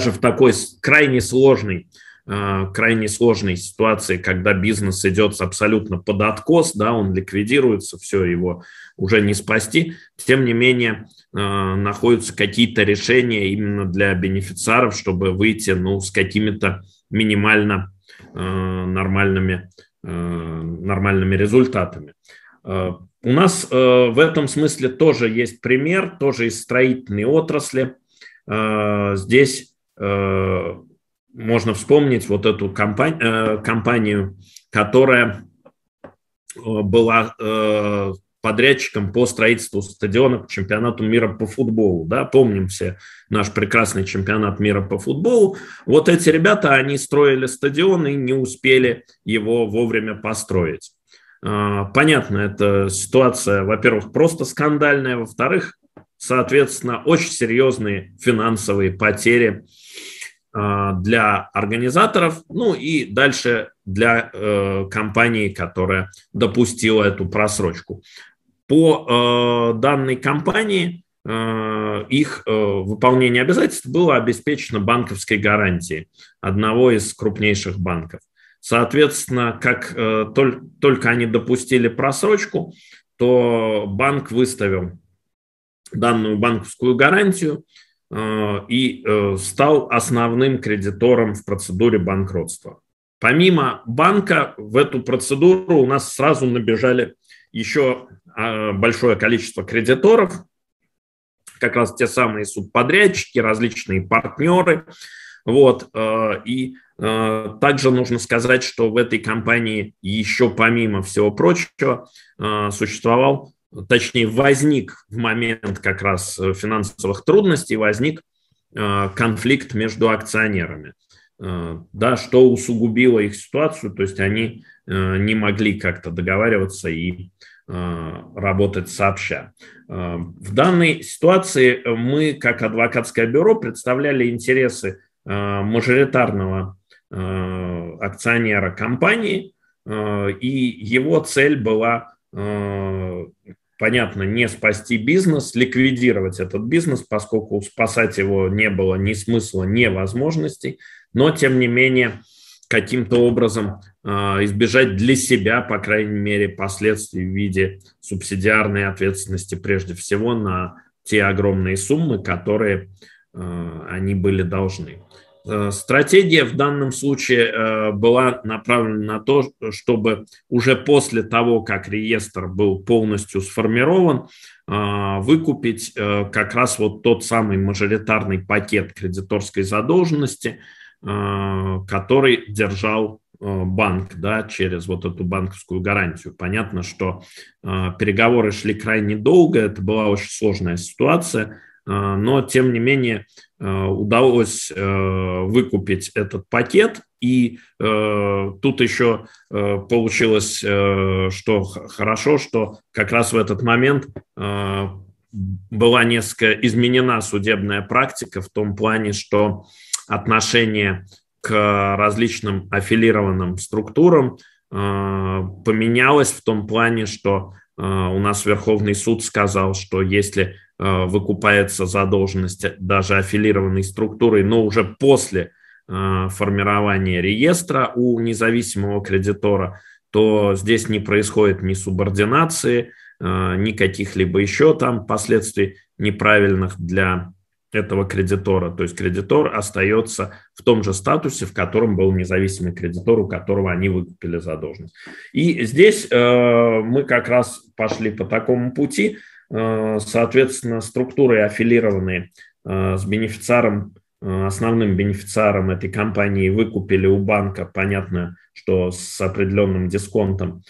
даже в такой крайне сложной Э, крайне сложной ситуации, когда бизнес идет абсолютно под откос, да, он ликвидируется, все, его уже не спасти. Тем не менее, э, находятся какие-то решения именно для бенефициаров, чтобы выйти ну, с какими-то минимально э, нормальными, нормальными результатами. У нас в этом смысле тоже есть пример, тоже из строительной отрасли. Здесь можно вспомнить вот эту компанию, э, компанию которая э, была э, подрядчиком по строительству стадиона к чемпионату мира по футболу. Да? Помним все наш прекрасный чемпионат мира по футболу. Вот эти ребята, они строили стадион и не успели его вовремя построить. Понятно, это ситуация, во-первых, просто скандальная, во-вторых, соответственно, очень серьезные финансовые потери для организаторов, ну и дальше для э, компании, которая допустила эту просрочку. По э, данной компании э, их э, выполнение обязательств было обеспечено банковской гарантией одного из крупнейших банков. Соответственно, как э, толь, только они допустили просрочку, то банк выставил данную банковскую гарантию – Э, и э, стал основным кредитором в процедуре банкротства. Помимо банка в эту процедуру у нас сразу набежали еще э, большое количество кредиторов, как раз те самые субподрядчики, различные партнеры. Вот. И также нужно сказать, что в этой компании еще помимо всего прочего существовал точнее возник в момент как раз э, финансовых трудностей, возник э, конфликт между акционерами, э, да, что усугубило их ситуацию, то есть они не могли как-то договариваться и работать сообща. В данной ситуации мы, как адвокатское бюро, представляли интересы мажоритарного акционера компании, и его цель была понятно, не спасти бизнес, ликвидировать этот бизнес, поскольку спасать его не было ни смысла, ни возможностей, но, тем не менее, каким-то образом э, избежать для себя, по крайней мере, последствий в виде субсидиарной ответственности прежде всего на те огромные суммы, которые э, они были должны. Э, стратегия в данном случае э, была направлена на то, чтобы уже после того, как реестр был полностью сформирован, э, выкупить как раз вот тот самый мажоритарный пакет кредиторской задолженности, который держал банк да, через вот эту банковскую гарантию. Понятно, что переговоры шли крайне долго, это была очень сложная ситуация, но тем не менее Э, удалось э, выкупить этот пакет. И э, тут еще получилось, что хорошо, что как раз в этот момент была несколько изменена судебная практика в том плане, что отношение к различным аффилированным структурам поменялось в том плане, что у нас Верховный суд сказал, что если Э, выкупается задолженность даже аффилированной структурой, но уже после э, формирования реестра у независимого кредитора, то здесь не происходит ни субординации, ни каких-либо еще там последствий неправильных для этого кредитора. То есть кредитор остается в том же статусе, в котором был независимый кредитор, у которого они выкупили задолженность. И здесь э, мы как раз пошли по такому пути. Э, соответственно, структуры аффилированные э, с бенефициаром, э, основным бенефициаром этой компании выкупили у банка, понятно, что с определенным дисконтом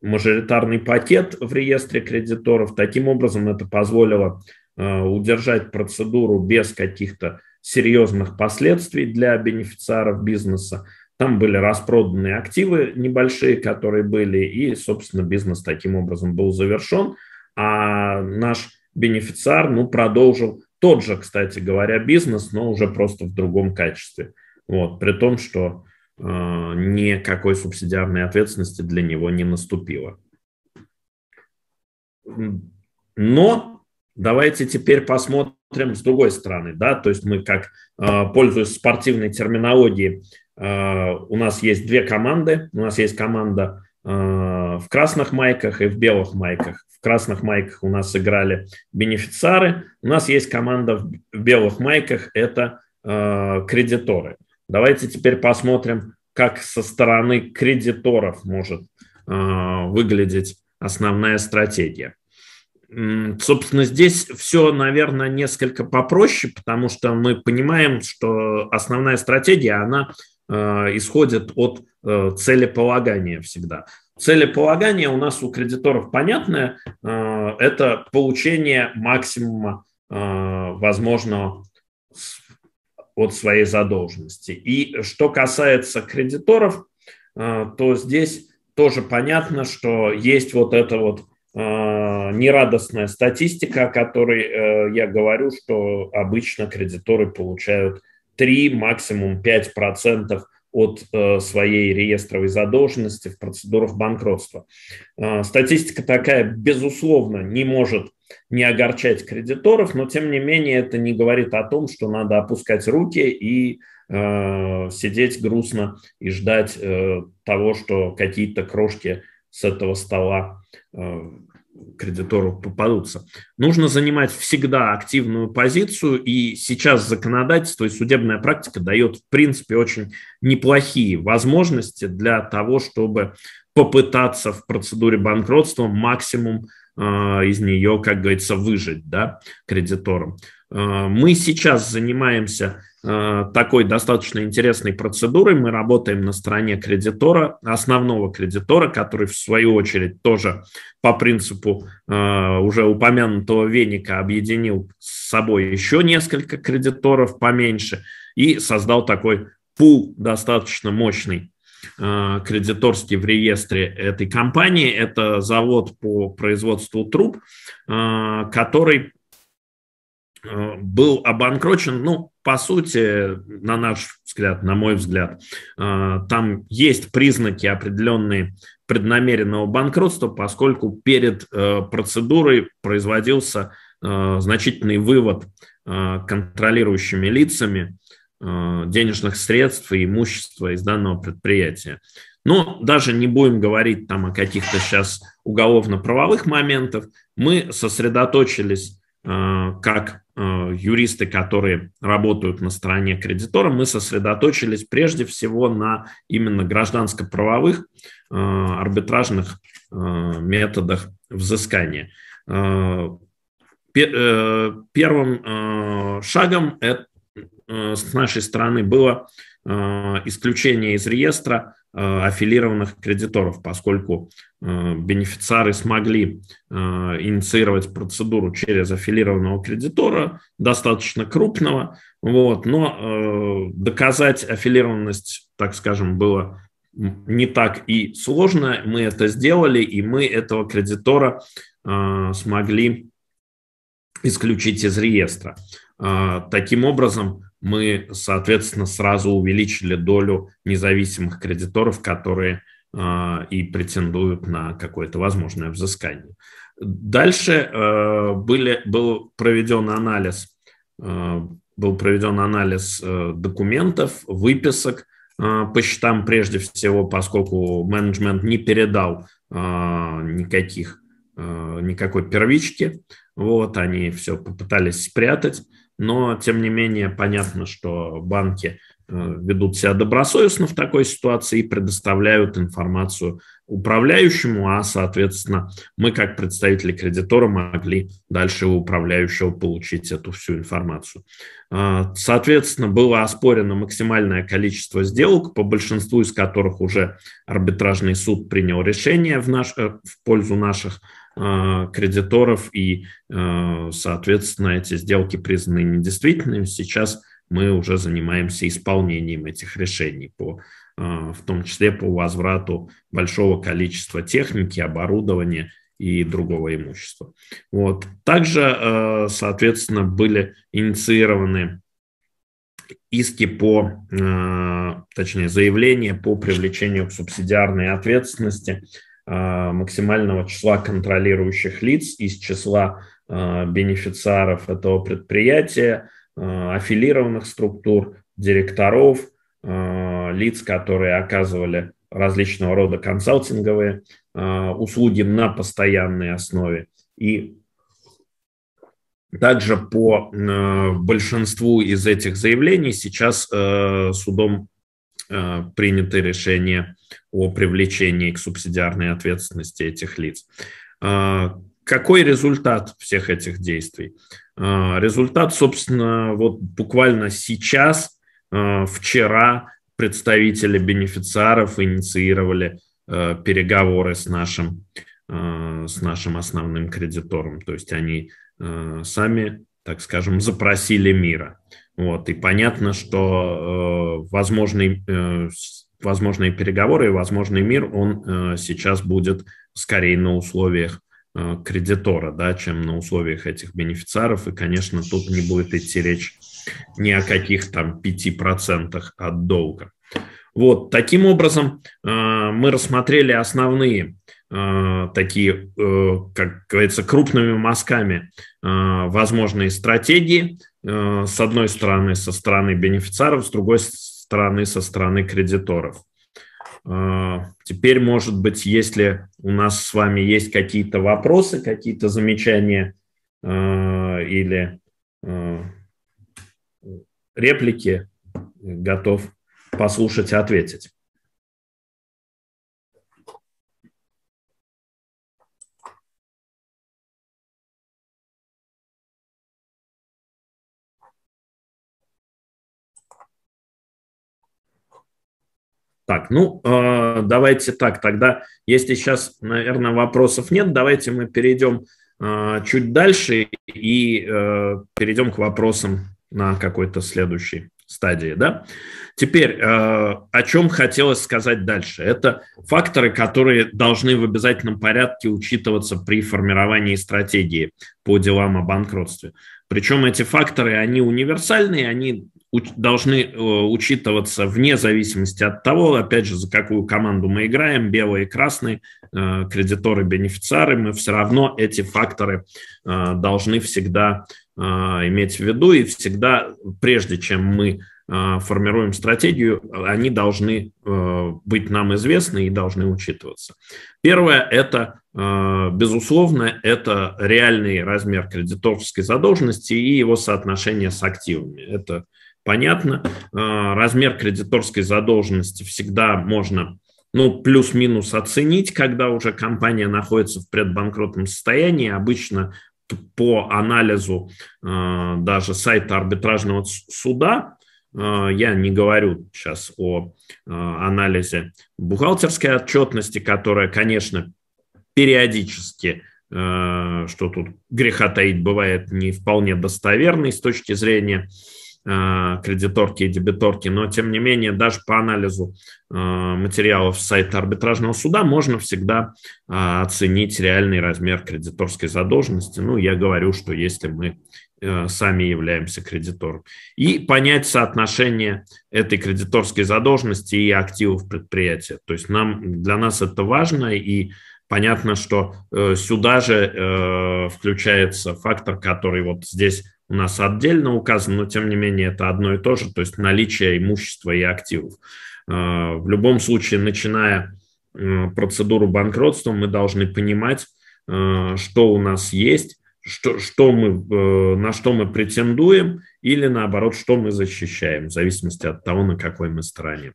мажоритарный пакет в реестре кредиторов. Таким образом, это позволило удержать процедуру без каких-то серьезных последствий для бенефициаров бизнеса. Там были распроданы активы небольшие, которые были, и, собственно, бизнес таким образом был завершен. А наш бенефициар, ну, продолжил тот же, кстати говоря, бизнес, но уже просто в другом качестве. Вот, при том, что э, никакой субсидиарной ответственности для него не наступило. Но давайте теперь посмотрим с другой стороны, да, то есть мы как, пользуясь спортивной терминологией, у нас есть две команды, у нас есть команда в красных майках и в белых майках. В красных майках у нас играли бенефициары, у нас есть команда в белых майках, это кредиторы. Давайте теперь посмотрим, как со стороны кредиторов может выглядеть основная стратегия. Собственно, здесь все, наверное, несколько попроще, потому что мы понимаем, что основная стратегия, она э, исходит от э, целеполагания всегда. Целеполагание у нас у кредиторов понятное, э, это получение максимума возможного от своей задолженности. И что касается кредиторов, то здесь тоже понятно, что есть вот это вот нерадостная статистика, о которой э, я говорю, что обычно кредиторы получают 3, максимум 5% от э, своей реестровой задолженности в процедурах банкротства. Статистика такая, безусловно, не может не огорчать кредиторов, но тем не менее это не говорит о том, что надо опускать руки и Э, сидеть грустно и ждать э, того, что какие-то крошки с этого стола э, кредитору попадутся. Нужно занимать всегда активную позицию, и сейчас законодательство и судебная практика дает, в принципе, очень неплохие возможности для того, чтобы попытаться в процедуре банкротства максимум из нее, как говорится, выжить да, кредиторам. Мы сейчас занимаемся Э, такой достаточно интересной процедурой. Мы работаем на стороне кредитора, основного кредитора, который в свою очередь тоже по принципу э, уже упомянутого веника объединил с собой еще несколько кредиторов поменьше и создал такой пул достаточно мощный э, кредиторский в реестре этой компании. Это завод по производству труб, который был обанкрочен, ну, по сути, на наш взгляд, на мой взгляд, э, там есть признаки определенные преднамеренного банкротства, поскольку перед э, процедурой производился э, значительный вывод контролирующими лицами денежных средств и имущества из данного предприятия. Но даже не будем говорить там о каких-то сейчас уголовно-правовых моментах. Мы сосредоточились как Э, юристы, которые работают на стороне кредитора, мы сосредоточились прежде всего на именно гражданско-правовых э, арбитражных э, методах взыскания. Первым шагом с нашей стороны было исключение из реестра Э, аффилированных кредиторов, поскольку э, бенефициары смогли э, инициировать процедуру через аффилированного кредитора, достаточно крупного, вот, но доказать аффилированность, так скажем, было не так и сложно. Мы это сделали, и мы этого кредитора смогли исключить из реестра. Таким образом, мы, соответственно, сразу увеличили долю независимых кредиторов, которые а, и претендуют на какое-то возможное взыскание. Дальше э, были, был проведен анализ, э, был проведен анализ э, документов, выписок по счетам прежде всего, поскольку менеджмент не передал никаких, никакой первички, вот, они все попытались спрятать но тем не менее понятно, что банки э, ведут себя добросовестно в такой ситуации и предоставляют информацию управляющему, а, соответственно, мы, как представители кредитора, могли дальше у управляющего получить эту всю информацию. А, соответственно, было оспорено максимальное количество сделок, по большинству из которых уже арбитражный суд принял решение в, наш, э, в пользу наших кредиторов, и, э, соответственно, эти сделки признаны недействительными. Сейчас мы уже занимаемся исполнением этих решений, по, э, в том числе по возврату большого количества техники, оборудования и другого имущества. Вот. Также, соответственно, были инициированы иски по, точнее, заявления по привлечению к субсидиарной ответственности – Э, максимального числа контролирующих лиц из числа бенефициаров этого предприятия, аффилированных структур, директоров, лиц, которые оказывали различного рода консалтинговые услуги на постоянной основе. И также по большинству из этих заявлений сейчас судом приняты решения о привлечении к субсидиарной ответственности этих лиц. А, какой результат всех этих действий? А, результат, собственно, вот буквально сейчас, а, вчера представители бенефициаров инициировали переговоры с нашим, с нашим основным кредитором. То есть они сами, так скажем, запросили мира. Вот, и понятно, что возможный э, возможные переговоры и возможный мир, он э, сейчас будет скорее на условиях э, кредитора, да, чем на условиях этих бенефициаров. И, конечно, тут не будет идти речь ни о каких там 5% от долга. Вот, таким образом, э, мы рассмотрели основные такие, как говорится, крупными мазками возможные стратегии, с одной стороны, со стороны бенефициаров, с другой стороны, со стороны кредиторов. А, теперь, может быть, если у нас с вами есть какие-то вопросы, какие-то замечания а, или а, реплики, готов послушать и ответить. Так, ну, э, давайте так, тогда, если сейчас, наверное, вопросов нет, давайте мы перейдем э, чуть дальше и э, перейдем к вопросам на какой-то следующей стадии, да. Теперь, о чем хотелось сказать дальше. Это факторы, которые должны в обязательном порядке учитываться при формировании стратегии по делам о банкротстве. Причем эти факторы, они универсальные, они должны э, учитываться вне зависимости от того, опять же, за какую команду мы играем, белые и красные, э, кредиторы, бенефициары, мы все равно эти факторы э, должны всегда иметь в виду, и всегда, прежде чем мы формируем стратегию, они должны быть нам известны и должны учитываться. Первое – это, безусловно, это реальный размер кредиторской задолженности и его соотношение с активами. Это понятно. А, размер кредиторской задолженности всегда можно ну, плюс-минус оценить, когда уже компания находится в предбанкротном состоянии. Обычно по анализу а, даже сайта арбитражного суда, а, я не говорю сейчас о анализе бухгалтерской отчетности, которая, конечно, периодически, что тут греха таить, бывает не вполне достоверной с точки зрения кредиторки и дебиторки, но тем не менее даже по анализу материалов сайта арбитражного суда можно всегда оценить реальный размер кредиторской задолженности. Ну, я говорю, что если мы сами являемся кредитором. И понять соотношение этой кредиторской задолженности и активов предприятия. То есть нам, для нас это важно, и понятно, что сюда же включается фактор, который вот здесь у нас отдельно указано, но тем не менее это одно и то же, то есть наличие имущества и активов. В любом случае, начиная э, процедуру банкротства, мы должны понимать, э, что у нас есть, что, что мы, э, на что мы претендуем или наоборот, что мы защищаем, в зависимости от того, на какой мы стороне.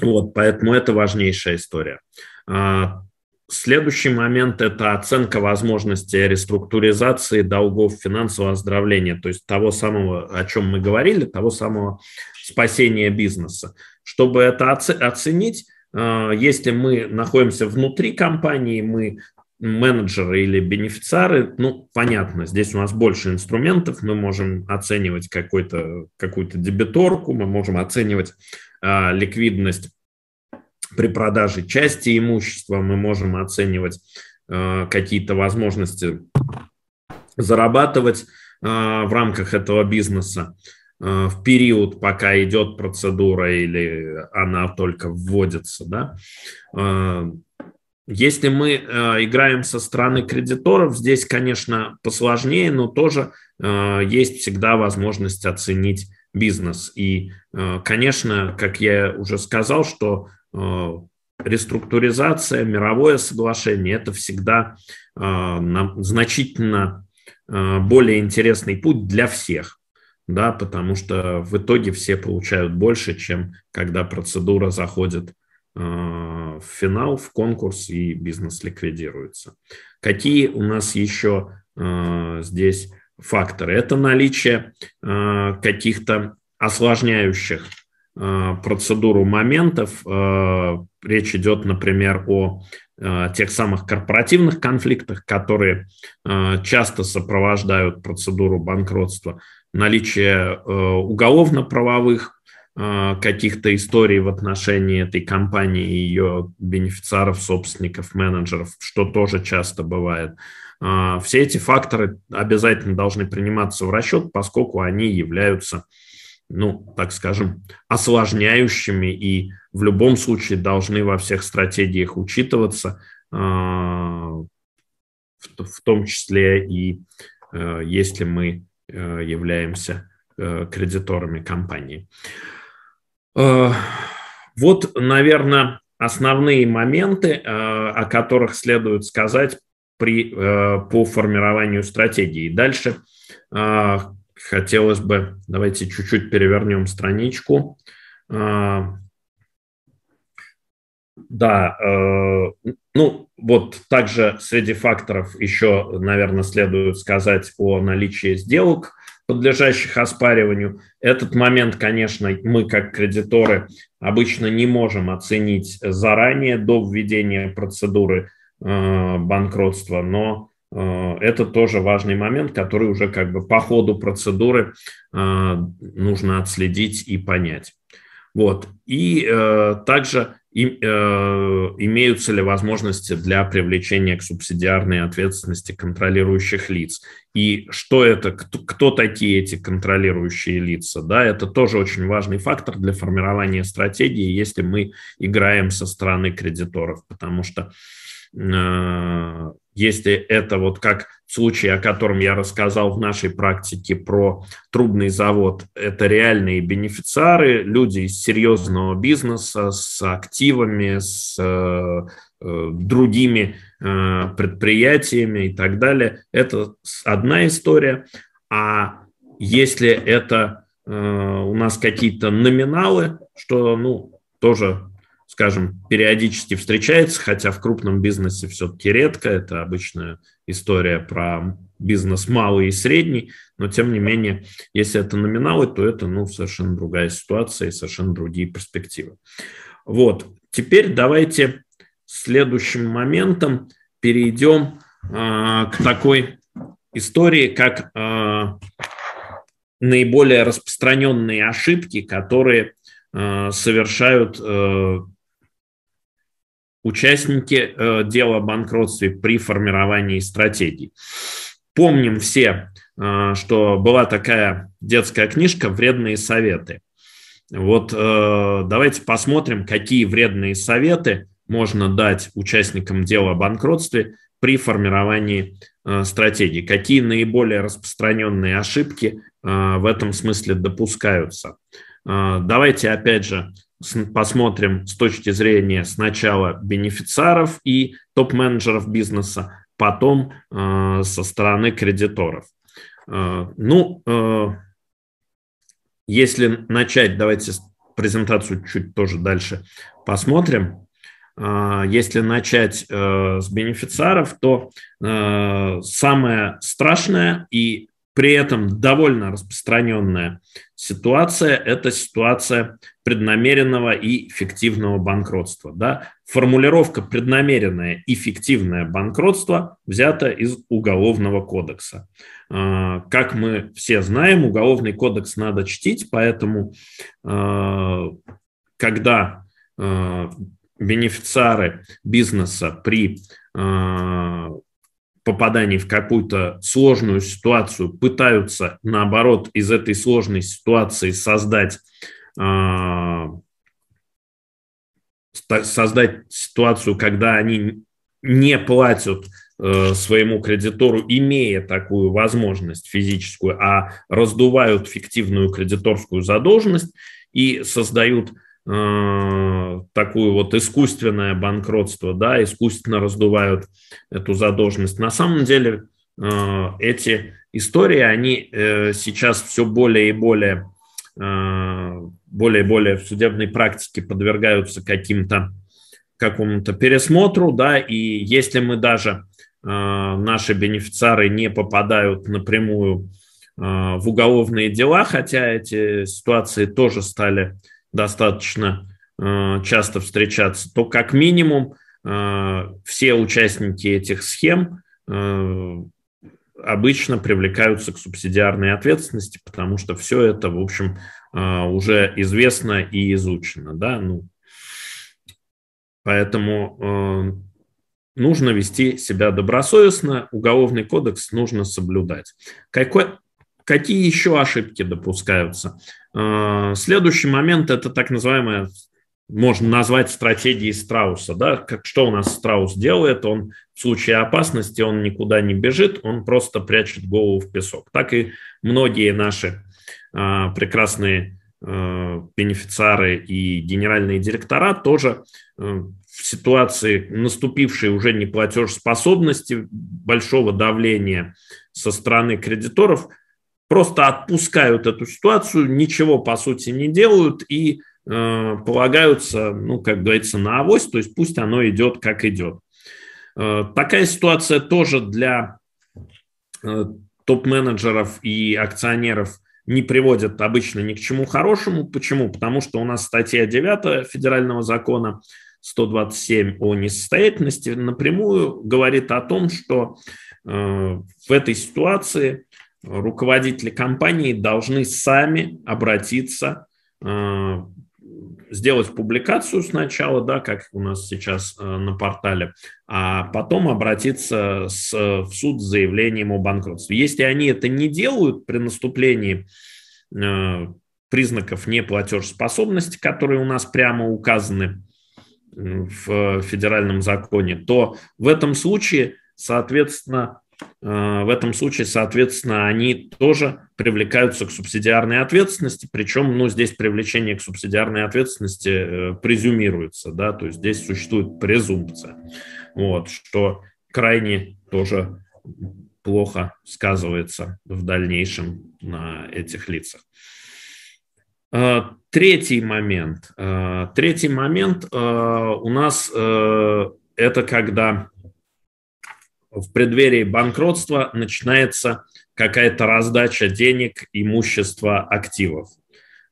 Вот, поэтому это важнейшая история. А, Следующий момент – это оценка возможности реструктуризации долгов финансового оздоровления, то есть того самого, о чем мы говорили, того самого спасения бизнеса. Чтобы это оценить, э, если мы находимся внутри компании, мы менеджеры или бенефициары, ну, понятно, здесь у нас больше инструментов, мы можем оценивать какую-то дебиторку, мы можем оценивать а, ликвидность при продаже части имущества мы можем оценивать э, какие-то возможности зарабатывать э, в рамках этого бизнеса э, в период, пока идет процедура или она только вводится. Да? Если мы э, играем со стороны кредиторов, здесь, конечно, посложнее, но тоже э, есть всегда возможность оценить бизнес. И, э, конечно, как я уже сказал, что э, реструктуризация, мировое соглашение – это всегда э, значительно э, более интересный путь для всех да, потому что в итоге все получают больше, чем когда процедура заходит в финал, в конкурс и бизнес ликвидируется. Какие у нас еще э, здесь факторы? Это наличие э, каких-то осложняющих процедуру моментов. Речь идет, например, о тех самых корпоративных конфликтах, которые часто сопровождают процедуру банкротства наличие э, уголовно-правовых э, каких-то историй в отношении этой компании и ее бенефициаров, собственников, менеджеров, что тоже часто бывает. Э, все эти факторы обязательно должны приниматься в расчет, поскольку они являются, ну, так скажем, осложняющими и в любом случае должны во всех стратегиях учитываться, в том числе и если мы Э, являемся э, кредиторами компании. Э, вот, наверное, основные моменты, о которых следует сказать при, по формированию стратегии. Дальше хотелось бы, давайте чуть-чуть перевернем страничку. Да, ну, вот также среди факторов еще, наверное, следует сказать о наличии сделок, подлежащих оспариванию. Этот момент, конечно, мы как кредиторы обычно не можем оценить заранее до введения процедуры э, банкротства, но э, это тоже важный момент, который уже как бы по ходу процедуры э, нужно отследить и понять. Вот. И э, также и, э, имеются ли возможности для привлечения к субсидиарной ответственности контролирующих лиц. И что это, кто, кто такие эти контролирующие лица? Да, это тоже очень важный фактор для формирования стратегии, если мы играем со стороны кредиторов, потому что э, если это вот как в случае, о котором я рассказал в нашей практике про трубный завод, это реальные бенефициары, люди из серьезного бизнеса, с активами, с э, э, другими э, предприятиями и так далее. Это одна история. А если это э, у нас какие-то номиналы, что ну, тоже скажем, периодически встречается, хотя в крупном бизнесе все-таки редко, это обычная история про бизнес малый и средний, но тем не менее, если это номиналы, то это ну, совершенно другая ситуация и совершенно другие перспективы. Вот, теперь давайте следующим моментом перейдем э, к такой истории, как э, наиболее распространенные ошибки, которые э, совершают участники э, дела о банкротстве при формировании стратегий. Помним все, э, что была такая детская книжка «Вредные советы». Вот э, давайте посмотрим, какие вредные советы можно дать участникам дела о банкротстве при формировании стратегии, какие наиболее распространенные ошибки в этом смысле допускаются. Давайте опять же посмотрим с точки зрения сначала бенефициаров и топ-менеджеров бизнеса, потом э, со стороны кредиторов. Э, ну, э, если начать, давайте презентацию чуть тоже дальше посмотрим. Э, если начать э, с бенефициаров, то э, самое страшное и при этом довольно распространенная ситуация – это ситуация преднамеренного и фиктивного банкротства. Да? Формулировка «преднамеренное и фиктивное банкротство» взята из Уголовного кодекса. А, как мы все знаем, Уголовный кодекс надо чтить, поэтому а, когда а, бенефициары бизнеса при попадании в какую-то сложную ситуацию пытаются, наоборот, из этой сложной ситуации создать, а, создать ситуацию, когда они не платят э, своему кредитору, имея такую возможность физическую, а раздувают фиктивную кредиторскую задолженность и создают э, такую вот искусственное банкротство, да, искусственно раздувают эту задолженность. На самом деле э, эти истории, они сейчас все более и более, более и более в судебной практике подвергаются каким-то какому-то пересмотру, да, и если мы даже э, наши бенефициары не попадают напрямую э, в уголовные дела, хотя эти ситуации тоже стали достаточно э, часто встречаться, то как минимум э, все участники этих схем э, обычно привлекаются к субсидиарной ответственности, потому что все это, в общем, уже известно и изучено, да, ну, Поэтому нужно вести себя добросовестно, уголовный кодекс нужно соблюдать. Какой, какие еще ошибки допускаются? Э, следующий момент – это так называемая, можно назвать стратегией страуса. Да? Как, что у нас страус делает? Он в случае опасности он никуда не бежит, он просто прячет голову в песок. Так и многие наши э, прекрасные Э, бенефициары и генеральные директора тоже э, в ситуации наступившей уже неплатежеспособности, большого давления со стороны кредиторов, просто отпускают эту ситуацию, ничего по сути не делают и э, полагаются, ну, как говорится, на авось, то есть пусть оно идет как идет. Э, такая ситуация тоже для э, топ-менеджеров и акционеров не приводят обычно ни к чему хорошему. Почему? Потому что у нас статья 9 федерального закона 127 о несостоятельности напрямую говорит о том, что э, в этой ситуации руководители компании должны сами обратиться э, сделать публикацию сначала, да, как у нас сейчас э, на портале, а потом обратиться с, в суд с заявлением о банкротстве. Если они это не делают при наступлении э, признаков неплатежеспособности, которые у нас прямо указаны в федеральном законе, то в этом случае, соответственно, в этом случае, соответственно, они тоже привлекаются к субсидиарной ответственности, причем ну, здесь привлечение к субсидиарной ответственности э, презюмируется, да, то есть здесь существует презумпция, вот, что крайне тоже плохо сказывается в дальнейшем на этих лицах. Э, третий момент. Третий момент у нас это когда в преддверии банкротства начинается какая-то раздача денег, имущества, активов.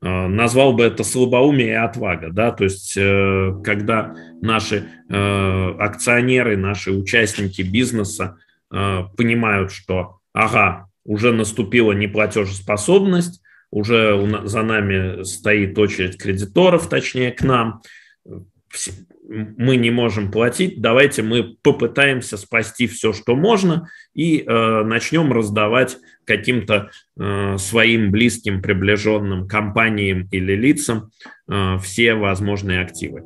Э, назвал бы это слабоумие и отвага, да, то есть э, когда наши э, акционеры, наши участники бизнеса понимают, что, ага, уже наступила неплатежеспособность, уже за нами стоит очередь кредиторов, точнее, к нам, мы не можем платить, давайте мы попытаемся спасти все, что можно, и э, начнем раздавать каким-то э, своим близким, приближенным компаниям или лицам э, все возможные активы.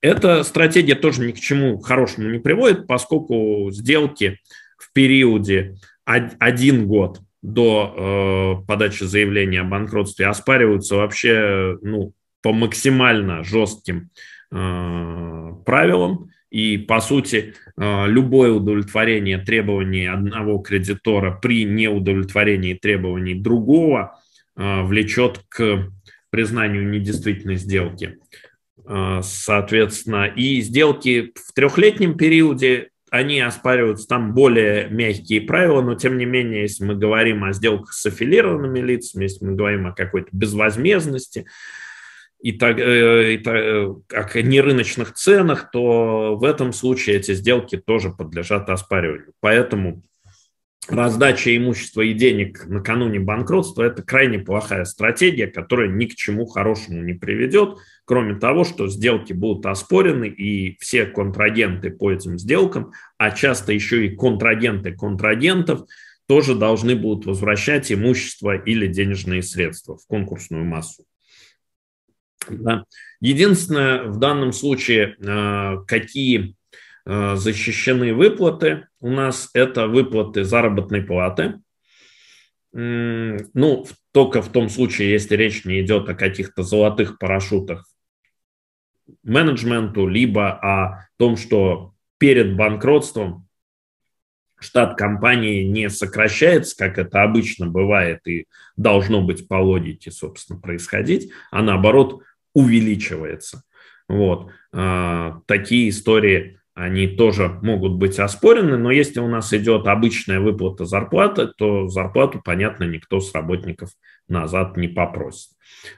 Эта стратегия тоже ни к чему хорошему не приводит, поскольку сделки в периоде один год до э, подачи заявления о банкротстве оспариваются вообще ну, по максимально жестким Э, правилам, и, по сути, э, любое удовлетворение требований одного кредитора при неудовлетворении требований другого э, влечет к признанию недействительной сделки. Соответственно, и сделки в трехлетнем периоде, они оспариваются, там более мягкие правила, но тем не менее, если мы говорим о сделках с аффилированными лицами, если мы говорим о какой-то безвозмездности, и, так, э, и так, э, как нерыночных ценах, то в этом случае эти сделки тоже подлежат оспариванию. Поэтому раздача имущества и денег накануне банкротства – это крайне плохая стратегия, которая ни к чему хорошему не приведет, кроме того, что сделки будут оспорены, и все контрагенты по этим сделкам, а часто еще и контрагенты контрагентов, тоже должны будут возвращать имущество или денежные средства в конкурсную массу. Да. Единственное, в данном случае, э, какие защищены выплаты. У нас это выплаты заработной платы. Ну, только в том случае, если речь не идет о каких-то золотых парашютах менеджменту, либо о том, что перед банкротством штат компании не сокращается, как это обычно бывает и должно быть по логике, собственно, происходить, а наоборот увеличивается. Вот. А, такие истории, они тоже могут быть оспорены, но если у нас идет обычная выплата зарплаты, то зарплату, понятно, никто с работников назад не попросит.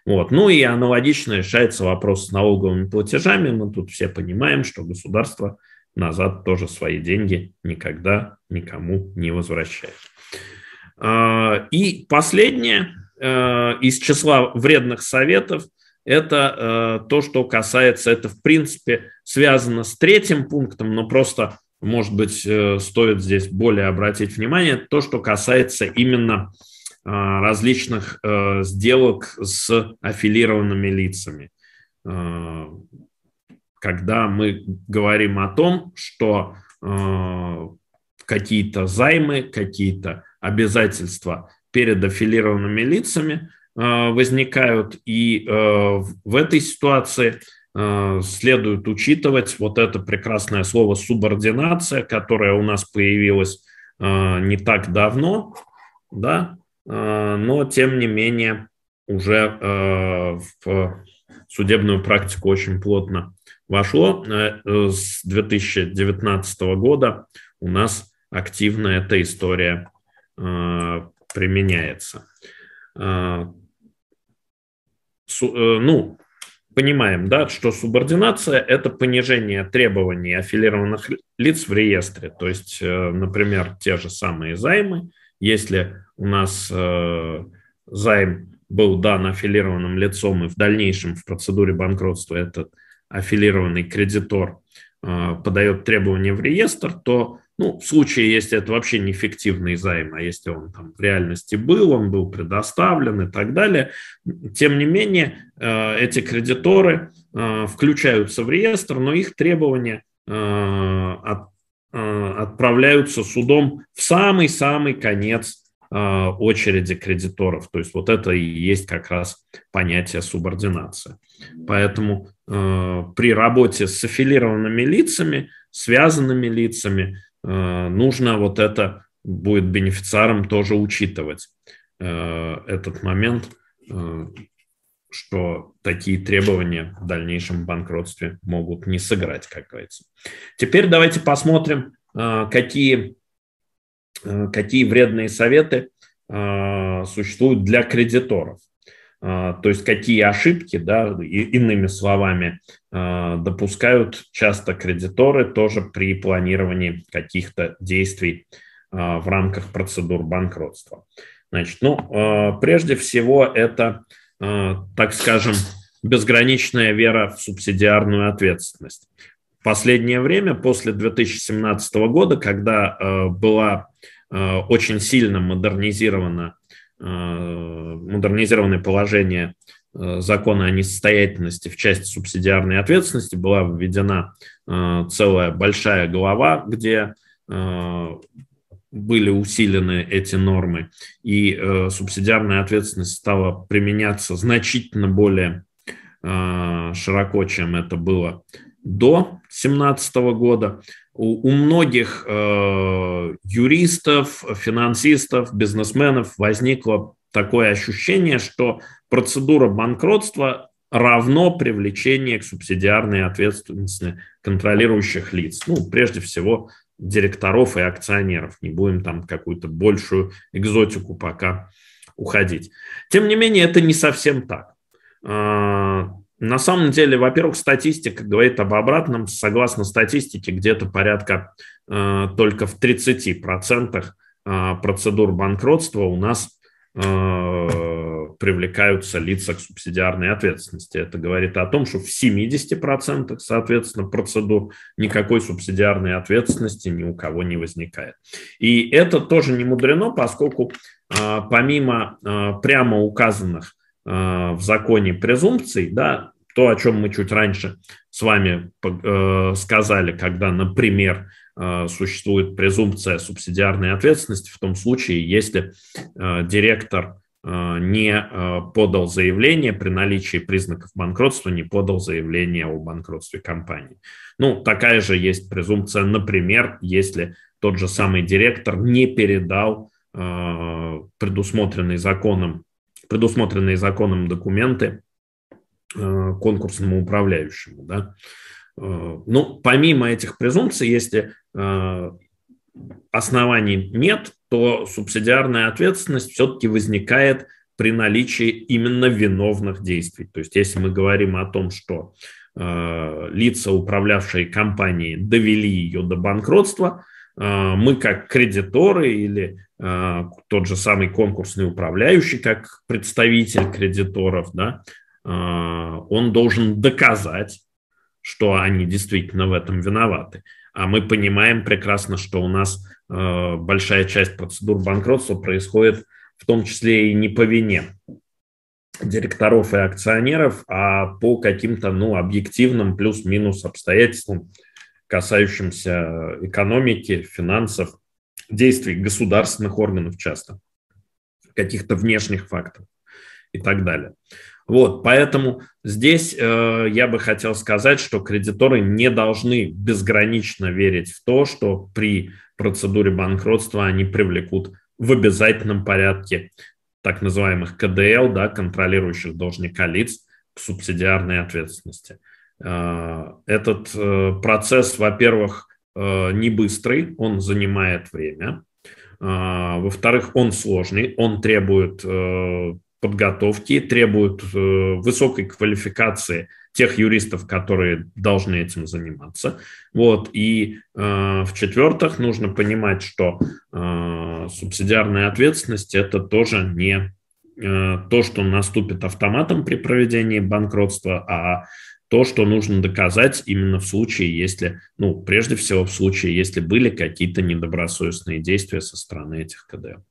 Вот. Ну и аналогично решается вопрос с налоговыми платежами. Мы тут все понимаем, что государство – назад тоже свои деньги никогда никому не возвращает. А, и последнее э, из числа вредных советов – это э, то, что касается, это в принципе связано с третьим пунктом, но просто, может быть, э, стоит здесь более обратить внимание, то, что касается именно различных сделок с аффилированными лицами. Когда мы говорим о том, что э, какие-то займы, какие-то обязательства перед аффилированными лицами э, возникают, и э, в этой ситуации э, следует учитывать вот это прекрасное слово субординация, которое у нас появилось э, не так давно, да, э, но тем не менее уже э, в судебную практику очень плотно вошло. Э, с 2019 года у нас активно эта история э, применяется. Э, ну, понимаем, да, что субординация – это понижение требований аффилированных лиц в реестре. То есть, например, те же самые займы. Если у нас займ был дан аффилированным лицом и в дальнейшем в процедуре банкротства этот аффилированный кредитор э, подает требования в реестр, то ну, в случае, если это вообще не фиктивный займ, а если он там в реальности был, он был предоставлен и так далее, тем не менее э, эти кредиторы э, включаются в реестр, но их требования отправляются судом в самый-самый конец очереди кредиторов. То есть вот это и есть как раз понятие субординации. Поэтому э, при работе с аффилированными лицами, связанными лицами, э, нужно вот это будет бенефициарам тоже учитывать э, этот момент, э, что такие требования в дальнейшем банкротстве могут не сыграть, как говорится. Теперь давайте посмотрим, э, какие, э, какие вредные советы э, существуют для кредиторов. А, то есть какие ошибки, да, иными словами, а, допускают часто кредиторы тоже при планировании каких-то действий а, в рамках процедур банкротства. Значит, ну, прежде всего это, так скажем, безграничная вера в субсидиарную ответственность. В последнее время, после 2017 года, когда была очень сильно модернизирована модернизированное положение э, закона о несостоятельности в части субсидиарной ответственности. Была введена э, целая большая глава, где были усилены эти нормы, и субсидиарная ответственность стала применяться значительно более широко, чем это было до 2017 года у, у многих э, юристов, финансистов, бизнесменов возникло такое ощущение, что процедура банкротства равно привлечение к субсидиарной ответственности контролирующих лиц. Ну, прежде всего, директоров и акционеров. Не будем там какую-то большую экзотику пока уходить. Тем не менее, это не совсем так. На самом деле, во-первых, статистика говорит об обратном. Согласно статистике, где-то порядка э, только в 30% э, процедур банкротства у нас э, привлекаются лица к субсидиарной ответственности. Это говорит о том, что в 70% соответственно процедур никакой субсидиарной ответственности ни у кого не возникает. И это тоже не мудрено, поскольку э, помимо э, прямо указанных в законе презумпций, да, то, о чем мы чуть раньше с вами сказали, когда, например, существует презумпция субсидиарной ответственности в том случае, если директор не подал заявление при наличии признаков банкротства, не подал заявление о банкротстве компании. Ну, такая же есть презумпция, например, если тот же самый директор не передал э, предусмотренные законом, предусмотренные законом документы э, конкурсному управляющему. Да? Э, ну, помимо этих презумпций, если оснований нет, то субсидиарная ответственность все-таки возникает при наличии именно виновных действий. То есть если мы говорим о том, что Э, лица, управлявшие компанией, довели ее до банкротства, э, мы как кредиторы или э, тот же самый конкурсный управляющий, как представитель кредиторов, да, он должен доказать, что они действительно в этом виноваты. А мы понимаем прекрасно, что у нас большая часть процедур банкротства происходит в том числе и не по вине директоров и акционеров, а по каким-то ну, объективным плюс-минус обстоятельствам, касающимся экономики, финансов, действий государственных органов часто, каких-то внешних факторов и так далее. Вот, поэтому здесь э, я бы хотел сказать, что кредиторы не должны безгранично верить в то, что при процедуре банкротства они привлекут в обязательном порядке так называемых КДЛ, да, контролирующих должника лиц, к субсидиарной ответственности. А, этот э, процесс, во-первых, э, не быстрый, он занимает время. Во-вторых, он сложный, он требует э, подготовки, требует высокой квалификации тех юристов, которые должны этим заниматься. Вот. И э, в-четвертых, нужно понимать, что э, субсидиарная ответственность – это тоже не э, то, что наступит автоматом при проведении банкротства, а то, что нужно доказать именно в случае, если, ну, прежде всего в случае, если были какие-то недобросовестные действия со стороны этих КД.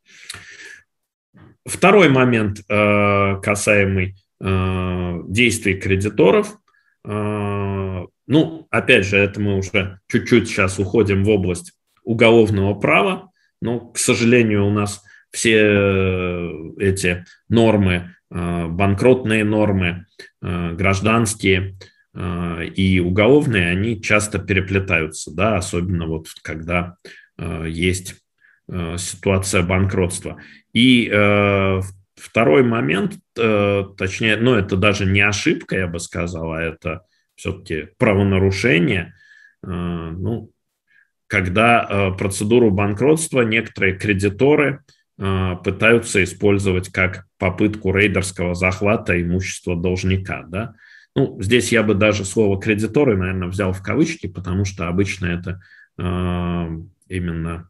Второй момент, э, касаемый Э, действий кредиторов. Э, ну, опять же, это мы уже чуть-чуть сейчас уходим в область уголовного права, но, к сожалению, у нас все эти нормы, банкротные нормы, гражданские и уголовные, они часто переплетаются, да, особенно вот когда есть ситуация банкротства. И Второй момент, э, точнее, ну это даже не ошибка, я бы сказал, а это все-таки правонарушение. Э, ну, когда э, процедуру банкротства некоторые кредиторы пытаются использовать как попытку рейдерского захвата имущества должника. Да? Ну, здесь я бы даже слово кредиторы, наверное, взял в кавычки, потому что обычно это именно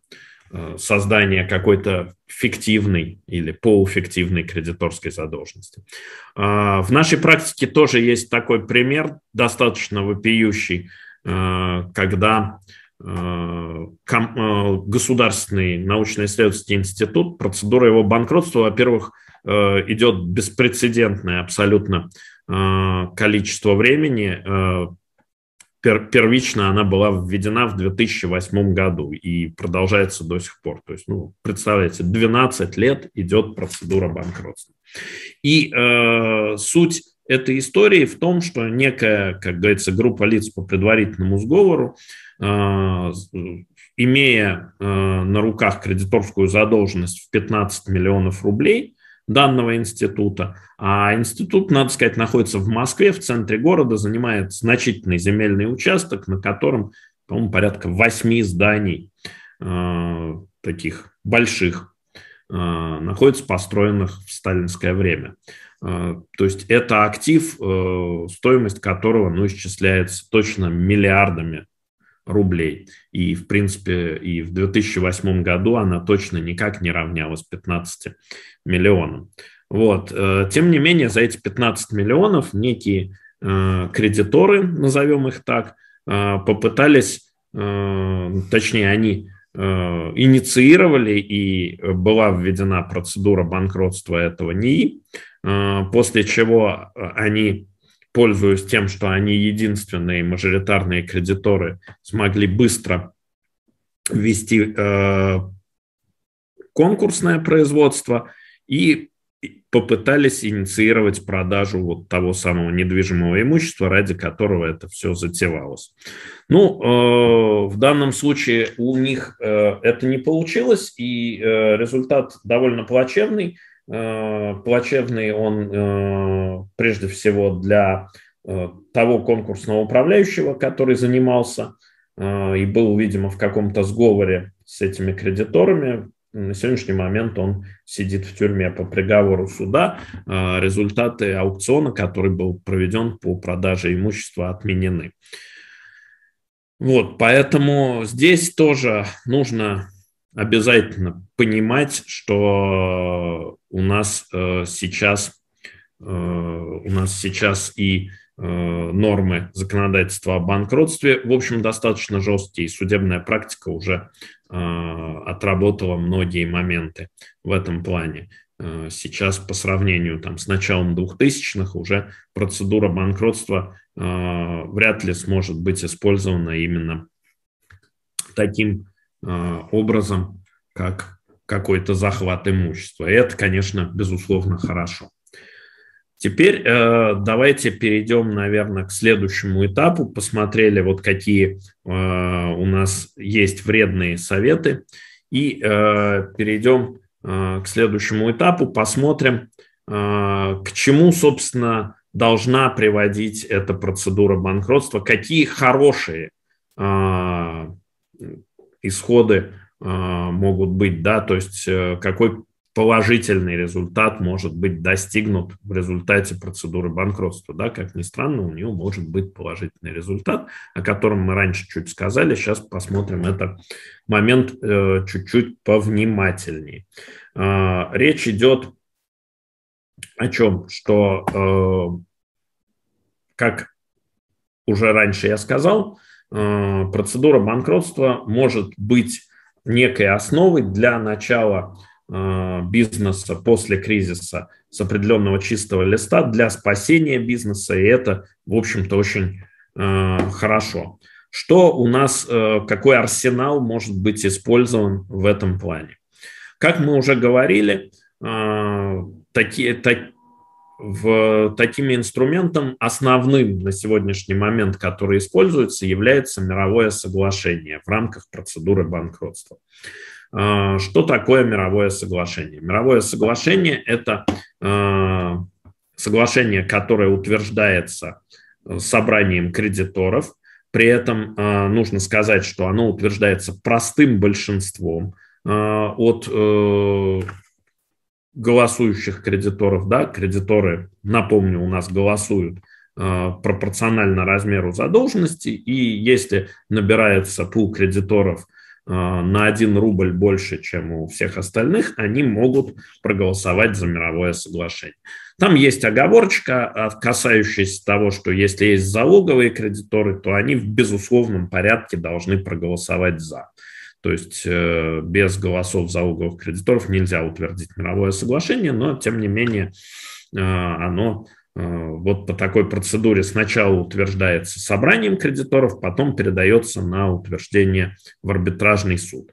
Э, создания какой-то фиктивной или полуфиктивной кредиторской задолженности. А, в нашей практике тоже есть такой пример, достаточно вопиющий, э, когда э, Государственный научно-исследовательский институт, процедура его банкротства, во-первых, идет беспрецедентное абсолютно количество времени, пер, первично она была введена в 2008 году и продолжается до сих пор. То есть, ну, представляете, 12 лет идет процедура банкротства. И э, суть этой истории в том, что некая, как говорится, группа лиц по предварительному сговору, э, имея э, на руках кредиторскую задолженность в 15 миллионов рублей, данного института. А институт, надо сказать, находится в Москве, в центре города, занимает значительный земельный участок, на котором, по-моему, порядка восьми зданий э, таких больших находится построенных в сталинское время. Э, то есть это актив, э, стоимость которого ну, исчисляется точно миллиардами рублей. И, в принципе, и в 2008 году она точно никак не равнялась 15 миллионам. Вот. Э, тем не менее, за эти 15 миллионов некие кредиторы, назовем их так, попытались, точнее, они инициировали и была введена процедура банкротства этого НИИ, после чего они пользуясь тем, что они единственные мажоритарные кредиторы, смогли быстро ввести э, конкурсное производство и попытались инициировать продажу вот того самого недвижимого имущества, ради которого это все затевалось. Ну, э, в данном случае у них э, это не получилось, и э, результат довольно плачевный. Э, плачевный он э, прежде всего для э, того конкурсного управляющего, который занимался и был, видимо, в каком-то сговоре с этими кредиторами, на сегодняшний момент он сидит в тюрьме по приговору суда. Результаты аукциона, который был проведен по продаже имущества, отменены. Вот, поэтому здесь тоже нужно обязательно понимать, что у нас э, сейчас э, у нас сейчас и э, нормы законодательства о банкротстве, в общем, достаточно жесткие. Судебная практика уже отработала многие моменты в этом плане. Сейчас по сравнению там, с началом 2000-х уже процедура банкротства вряд ли сможет быть использована именно таким образом, как какой-то захват имущества. И это, конечно, безусловно, хорошо. Теперь э, давайте перейдем, наверное, к следующему этапу. Посмотрели, вот какие э, у нас есть вредные советы. И э, перейдем э, к следующему этапу. Посмотрим, э, к чему, собственно, должна приводить эта процедура банкротства. Какие хорошие э, исходы э, могут быть, да, то есть э, какой положительный результат может быть достигнут в результате процедуры банкротства. Да, как ни странно, у нее может быть положительный результат, о котором мы раньше чуть сказали. Сейчас посмотрим этот момент э, чуть-чуть повнимательнее. Э, речь идет о чем? Что, э, как уже раньше я сказал, э, процедура банкротства может быть некой основой для начала Э, бизнеса после кризиса с определенного чистого листа для спасения бизнеса, и это, в общем-то, очень э, хорошо. Что у нас, э, какой арсенал может быть использован в этом плане? Как мы уже говорили, такие, так, в, таким инструментом основным на сегодняшний момент, который используется, является мировое соглашение в рамках процедуры банкротства. А, что такое мировое соглашение? Мировое соглашение – это а, соглашение, которое утверждается э, собранием кредиторов. При этом а, нужно сказать, что оно утверждается простым большинством от э, голосующих кредиторов. Да? Кредиторы, напомню, у нас голосуют пропорционально размеру задолженности, и если набирается пул кредиторов – а, на 1 рубль больше, чем у всех остальных, они могут проголосовать за мировое соглашение. Там есть оговорочка, а, касающаяся того, что если есть залоговые кредиторы, то они в безусловном порядке должны проголосовать за. То есть э, без голосов залоговых кредиторов нельзя утвердить мировое соглашение, но тем не менее э, оно Э, вот по такой процедуре сначала утверждается собранием кредиторов, потом передается на утверждение в арбитражный суд.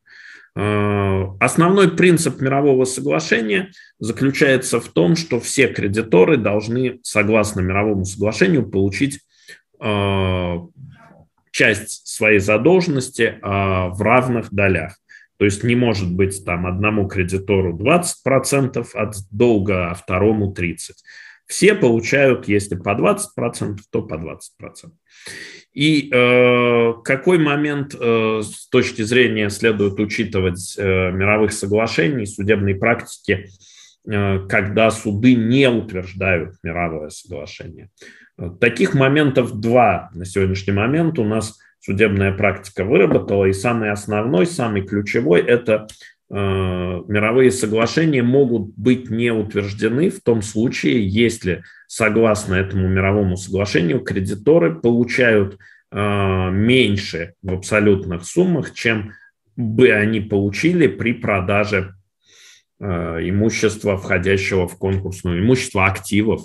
Основной принцип мирового соглашения заключается в том, что все кредиторы должны, согласно мировому соглашению, получить часть своей задолженности в равных долях. То есть не может быть там одному кредитору 20% от долга, а второму 30%. Все получают, если по 20%, то по 20%. И э, какой момент э, с точки зрения следует учитывать э, мировых соглашений, судебной практики, э, когда суды не утверждают мировое соглашение? Таких моментов два на сегодняшний момент у нас судебная практика выработала, и самый основной, самый ключевой – это Э, мировые соглашения могут быть не утверждены в том случае, если, согласно этому мировому соглашению, кредиторы получают э, меньше в абсолютных суммах, чем бы они получили при продаже э, имущества, входящего в конкурсную, имущества активов,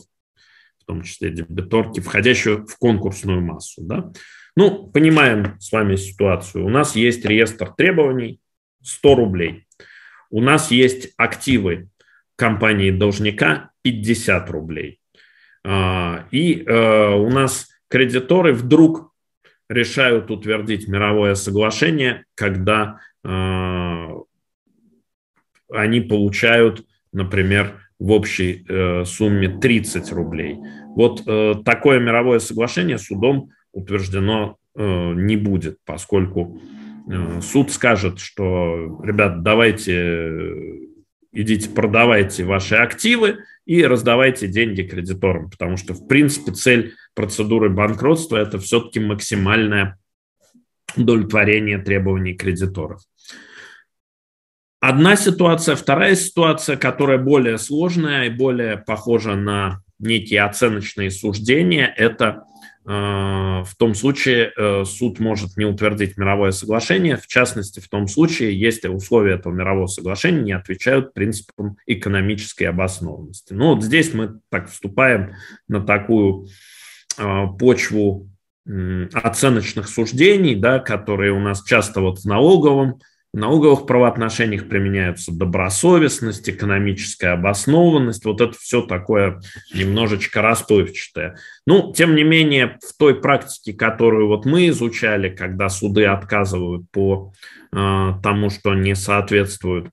в том числе дебиторки, входящую в конкурсную массу. Да? Ну, понимаем с вами ситуацию. У нас есть реестр требований 100 рублей. У нас есть активы компании должника 50 рублей. А, и э, у нас кредиторы вдруг решают утвердить мировое соглашение, когда э, они получают, например, в общей э, сумме 30 рублей. Вот такое мировое соглашение судом утверждено не будет, поскольку суд скажет, что, ребят, давайте идите продавайте ваши активы и раздавайте деньги кредиторам, потому что, в принципе, цель процедуры банкротства – это все-таки максимальное удовлетворение требований кредиторов. Одна ситуация. Вторая ситуация, которая более сложная и более похожа на некие оценочные суждения, это Э, в том случае э, суд может не утвердить мировое соглашение, в частности, в том случае, если условия этого мирового соглашения не отвечают принципам экономической обоснованности. Ну вот здесь мы так вступаем на такую э, почву оценочных суждений, да, которые у нас часто вот в налоговом в налоговых правоотношениях применяются добросовестность, экономическая обоснованность, вот это все такое немножечко расплывчатое. Ну, тем не менее, в той практике, которую вот мы изучали, когда суды отказывают по э, тому, что не соответствуют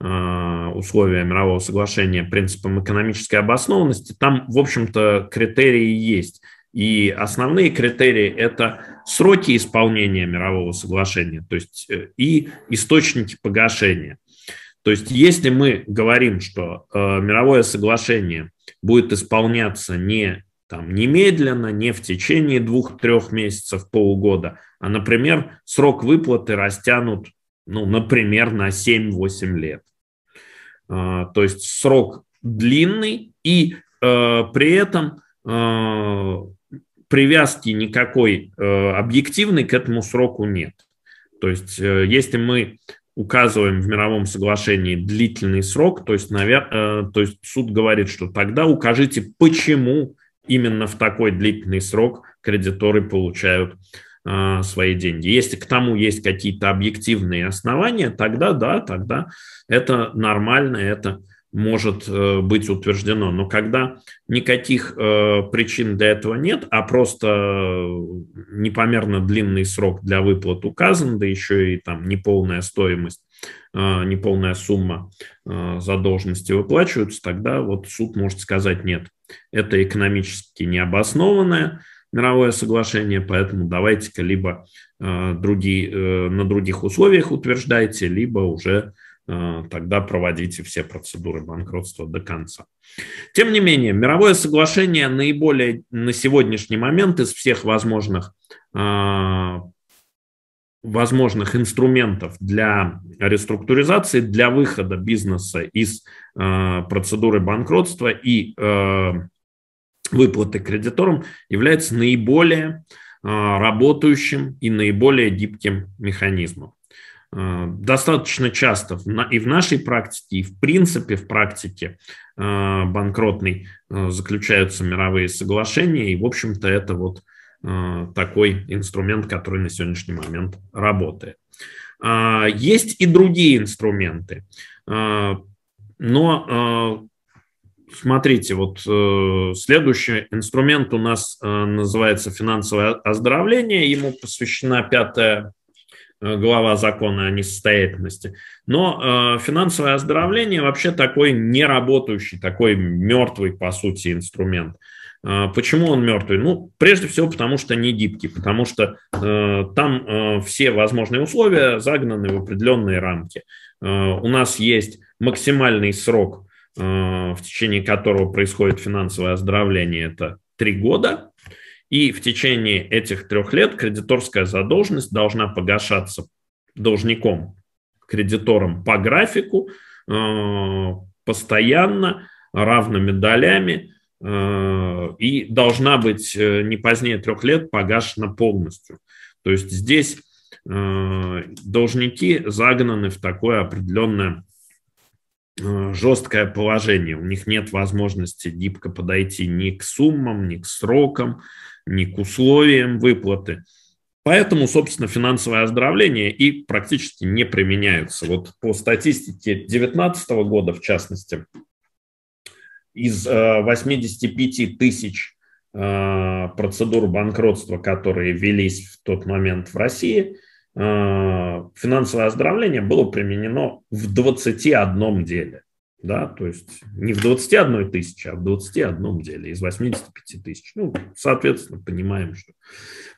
э, условия мирового соглашения принципам экономической обоснованности, там, в общем-то, критерии есть. И основные критерии – это сроки исполнения мирового соглашения, то есть э, и источники погашения. То есть если мы говорим, что э, мировое соглашение будет исполняться не там, немедленно, не в течение двух-трех месяцев, полугода, а, например, срок выплаты растянут, ну, например, на 7-8 лет. Э, то есть срок длинный, и э, при этом э, привязки никакой э, объективной к этому сроку нет. То есть, э, если мы указываем в мировом соглашении длительный срок, то есть. Э, то есть суд говорит, что тогда укажите, почему именно в такой длительный срок кредиторы получают свои деньги. Если к тому есть какие-то объективные основания, тогда да, тогда это нормально, это может э, быть утверждено. Но когда никаких э, причин для этого нет, а просто непомерно длинный срок для выплат указан, да еще и там неполная стоимость, э, неполная сумма задолженности выплачиваются, тогда вот суд может сказать нет, это экономически необоснованное мировое соглашение, поэтому давайте-ка либо другие, на других условиях утверждайте, либо уже тогда проводите все процедуры банкротства до конца. Тем не менее, мировое соглашение наиболее на сегодняшний момент из всех возможных, э, возможных инструментов для реструктуризации, для выхода бизнеса из э, процедуры банкротства и выплаты кредиторам является наиболее работающим и наиболее гибким механизмом. Э, достаточно часто и в нашей практике, и в принципе в практике э, банкротной э, заключаются мировые соглашения, и, в общем-то, это вот такой инструмент, который на сегодняшний момент работает. Есть и другие инструменты, но смотрите, вот следующий инструмент у нас называется финансовое оздоровление, ему посвящена пятая глава закона о несостоятельности. Но э, финансовое оздоровление вообще такой неработающий, такой мертвый, по сути, инструмент. Э, почему он мертвый? Ну, прежде всего, потому что не гибкий, потому что э, там э, все возможные условия загнаны в определенные рамки. Э, у нас есть максимальный срок, э, в течение которого происходит финансовое оздоровление, это три года. И в течение этих трех лет кредиторская задолженность должна погашаться должником, кредитором по графику, э, постоянно, равными долями, э, и должна быть э, не позднее трех лет погашена полностью. То есть здесь должники загнаны в такое определенное жесткое положение. У них нет возможности гибко подойти ни к суммам, ни к срокам, ни к условиям выплаты. Поэтому, собственно, финансовое оздоровление и практически не применяются. Вот по статистике 2019 года, в частности, из 85 э, тысяч э, процедур банкротства, которые велись в тот момент в России, э, финансовое оздоровление было применено в 21 деле да, то есть не в 21 тысяче, а в 21 деле из 85 тысяч. Ну, соответственно, понимаем, что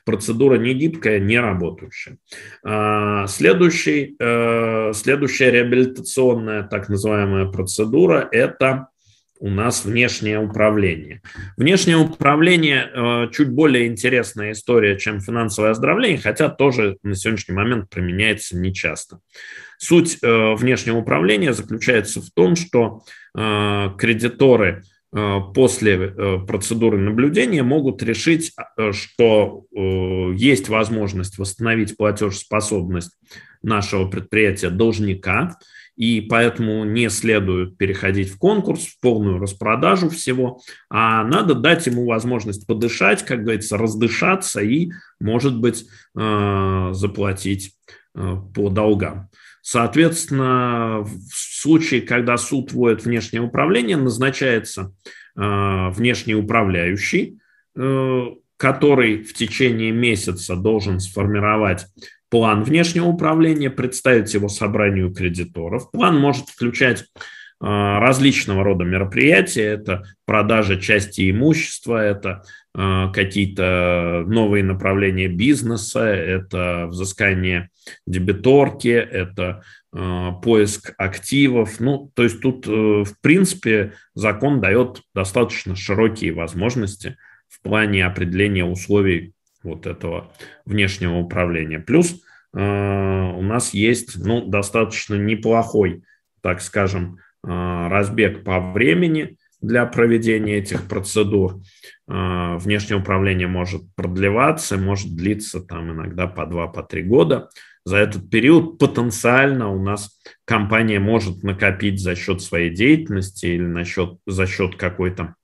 процедура не гибкая, не работающая. А, следующий, э, следующая реабилитационная так называемая процедура – это у нас внешнее управление. Внешнее управление э, чуть более интересная история, чем финансовое оздоровление, хотя тоже на сегодняшний момент применяется нечасто. Суть э, внешнего управления заключается в том, что э, кредиторы э, после процедуры наблюдения могут решить, что есть возможность восстановить платежеспособность нашего предприятия должника, и поэтому не следует переходить в конкурс, в полную распродажу всего, а надо дать ему возможность подышать, как говорится, раздышаться и, может быть, заплатить по долгам. Соответственно, в случае, когда суд вводит внешнее управление, назначается э, внешний управляющий, который в течение месяца должен сформировать план внешнего управления, представить его собранию кредиторов. План может включать различного рода мероприятия. Это продажа части имущества, это а, какие-то новые направления бизнеса, это взыскание дебиторки, это а, поиск активов. Ну, то есть тут, э, в принципе, закон дает достаточно широкие возможности в плане определения условий вот этого внешнего управления. Плюс у нас есть ну, достаточно неплохой, так скажем, разбег по времени для проведения этих процедур. Э, внешнее управление может продлеваться, может длиться там иногда по 2-3 по года. За этот период потенциально у нас компания может накопить за счет своей деятельности или на за счет какой-то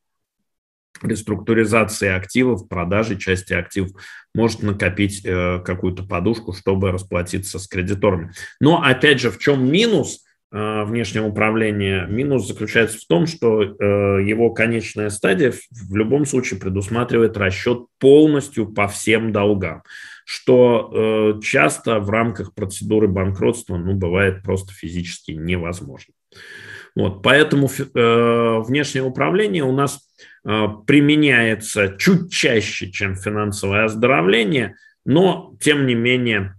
реструктуризации активов, продажи части активов, может накопить э, какую-то подушку, чтобы расплатиться с кредиторами. Но, опять же, в чем минус э, внешнего управления? Минус заключается в том, что э, его конечная стадия в любом случае предусматривает расчет полностью по всем долгам, что э, часто в рамках процедуры банкротства ну, бывает просто физически невозможно. Вот, поэтому э, внешнее управление у нас Э, применяется чуть чаще, чем финансовое оздоровление, но тем не менее,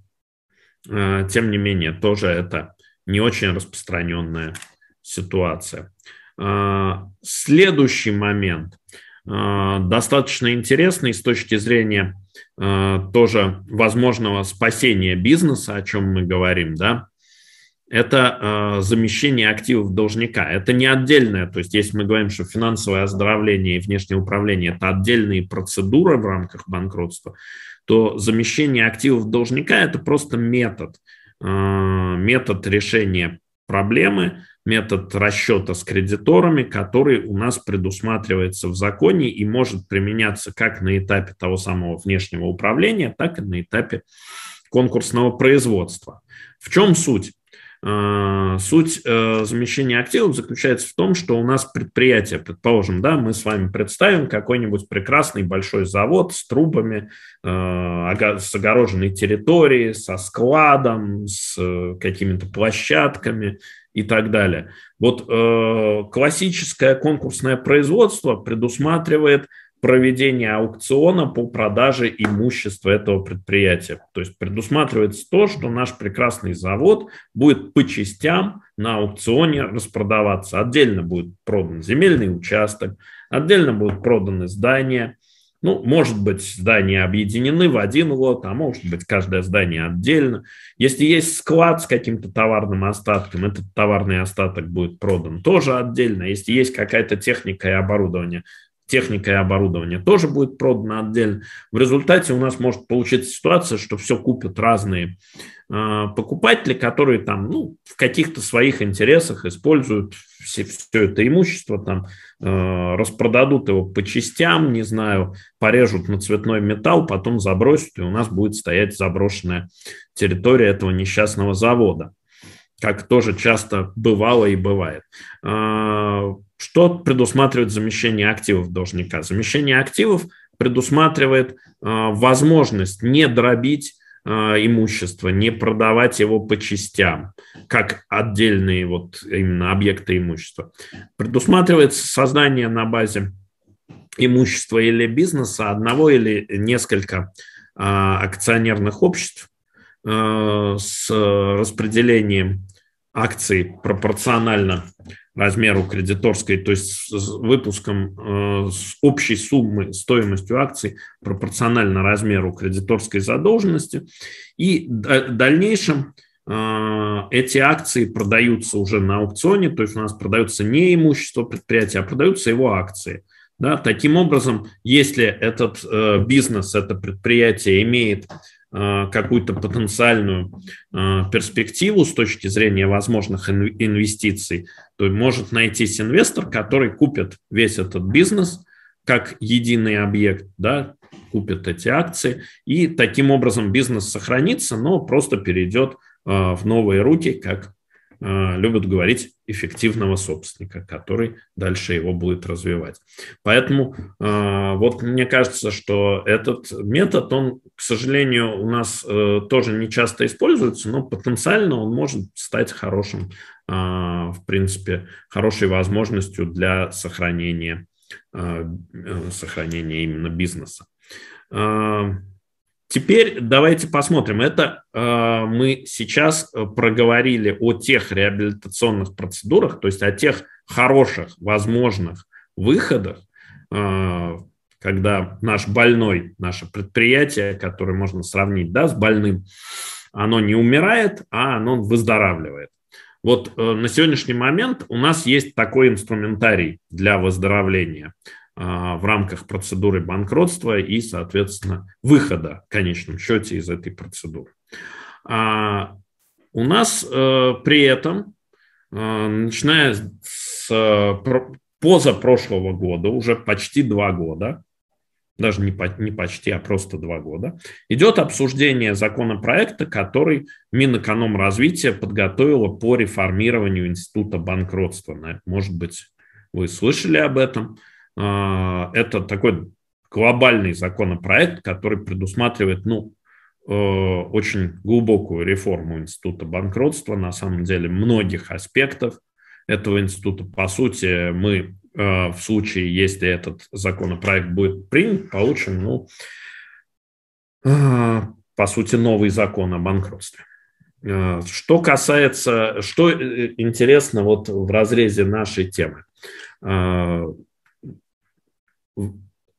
э, тем не менее, тоже это не очень распространенная ситуация. Э, следующий момент достаточно интересный с точки зрения тоже возможного спасения бизнеса, о чем мы говорим, да, это замещение активов должника. Это не отдельное, то есть если мы говорим, что финансовое оздоровление и внешнее управление – это отдельные процедуры в рамках банкротства, то замещение активов должника – это просто метод, метод решения проблемы, метод расчета с кредиторами, который у нас предусматривается в законе и может применяться как на этапе того самого внешнего управления, так и на этапе конкурсного производства. В чем суть? А, суть э, замещения активов заключается в том, что у нас предприятие, предположим, да, мы с вами представим какой-нибудь прекрасный большой завод с трубами, э, с огороженной территорией, со складом, с э, какими-то площадками и так далее. Вот классическое конкурсное производство предусматривает проведения аукциона по продаже имущества этого предприятия. То есть предусматривается то, что наш прекрасный завод будет по частям на аукционе распродаваться. Отдельно будет продан земельный участок, отдельно будут проданы здания. Ну, может быть, здания объединены в один лот, а может быть, каждое здание отдельно. Если есть склад с каким-то товарным остатком, этот товарный остаток будет продан тоже отдельно. Если есть какая-то техника и оборудование, техника и оборудование тоже будет продано отдельно. В результате у нас может получиться ситуация, что все купят разные э, покупатели, которые там ну, в каких-то своих интересах используют все, все это имущество, там, э, распродадут его по частям, не знаю, порежут на цветной металл, потом забросят, и у нас будет стоять заброшенная территория этого несчастного завода как тоже часто бывало и бывает. А, что предусматривает замещение активов должника? Замещение активов предусматривает а, возможность не дробить а, имущество, не продавать его по частям, как отдельные вот именно объекты имущества. Предусматривается создание на базе имущества или бизнеса одного или несколько акционерных обществ с распределением акций пропорционально размеру кредиторской, то есть с выпуском э, с общей суммы стоимостью акций пропорционально размеру кредиторской задолженности. И в дальнейшем э, эти акции продаются уже на аукционе, то есть у нас продается не имущество предприятия, а продаются его акции. Да, таким образом, если этот э, бизнес, это предприятие имеет какую-то потенциальную э, перспективу с точки зрения возможных инвестиций, то может найтись инвестор, который купит весь этот бизнес как единый объект, да, купит эти акции, и таким образом бизнес сохранится, но просто перейдет э, в новые руки, как любят говорить эффективного собственника, который дальше его будет развивать. Поэтому э, вот мне кажется, что этот метод, он, к сожалению, у нас э, тоже не часто используется, но потенциально он может стать хорошим, в принципе, хорошей возможностью для сохранения, сохранения именно бизнеса. Теперь давайте посмотрим. Это э, мы сейчас э, проговорили о тех реабилитационных процедурах, то есть о тех хороших возможных выходах, э, когда наш больной, наше предприятие, которое можно сравнить да, с больным, оно не умирает, а оно выздоравливает. Вот э, на сегодняшний момент у нас есть такой инструментарий для выздоровления – в рамках процедуры банкротства и, соответственно, выхода в конечном счете из этой процедуры. А у нас э, при этом, э, начиная с позапрошлого года, уже почти два года, даже не, по, не почти, а просто два года, идет обсуждение законопроекта, который Минэкономразвития подготовила по реформированию института банкротства. Может быть, вы слышали об этом. А, это такой глобальный законопроект, который предусматривает ну, э, очень глубокую реформу института банкротства, на самом деле многих аспектов этого института. По сути, мы э, в случае, если этот законопроект будет принят, получим, ну, э, по сути, новый закон о банкротстве. Что касается, что интересно вот в разрезе нашей темы.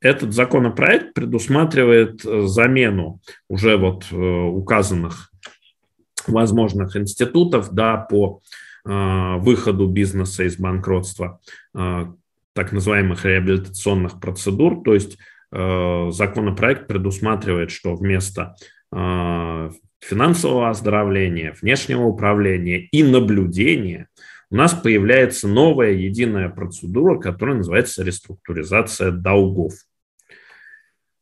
Этот законопроект предусматривает э, замену уже вот э, указанных возможных институтов да, по э, выходу бизнеса из банкротства, так называемых реабилитационных процедур. То есть законопроект предусматривает, что вместо финансового оздоровления, внешнего управления и наблюдения – у нас появляется новая единая процедура, которая называется реструктуризация долгов.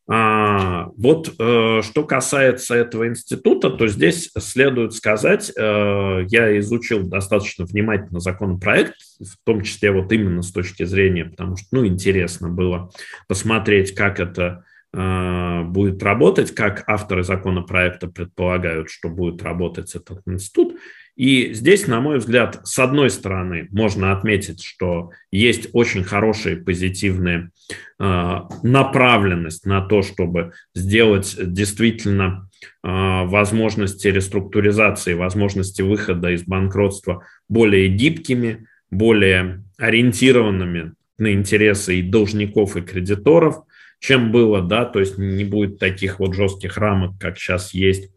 А, вот э, что касается этого института, то здесь следует сказать, э, я изучил достаточно внимательно законопроект, в том числе вот именно с точки зрения, потому что ну, интересно было посмотреть, как это э, будет работать, как авторы законопроекта предполагают, что будет работать этот институт. И здесь, на мой взгляд, с одной стороны, можно отметить, что есть очень хорошая позитивная э, направленность на то, чтобы сделать действительно э, возможности реструктуризации, возможности выхода из банкротства более гибкими, более ориентированными на интересы и должников, и кредиторов, чем было, да, то есть не будет таких вот жестких рамок, как сейчас есть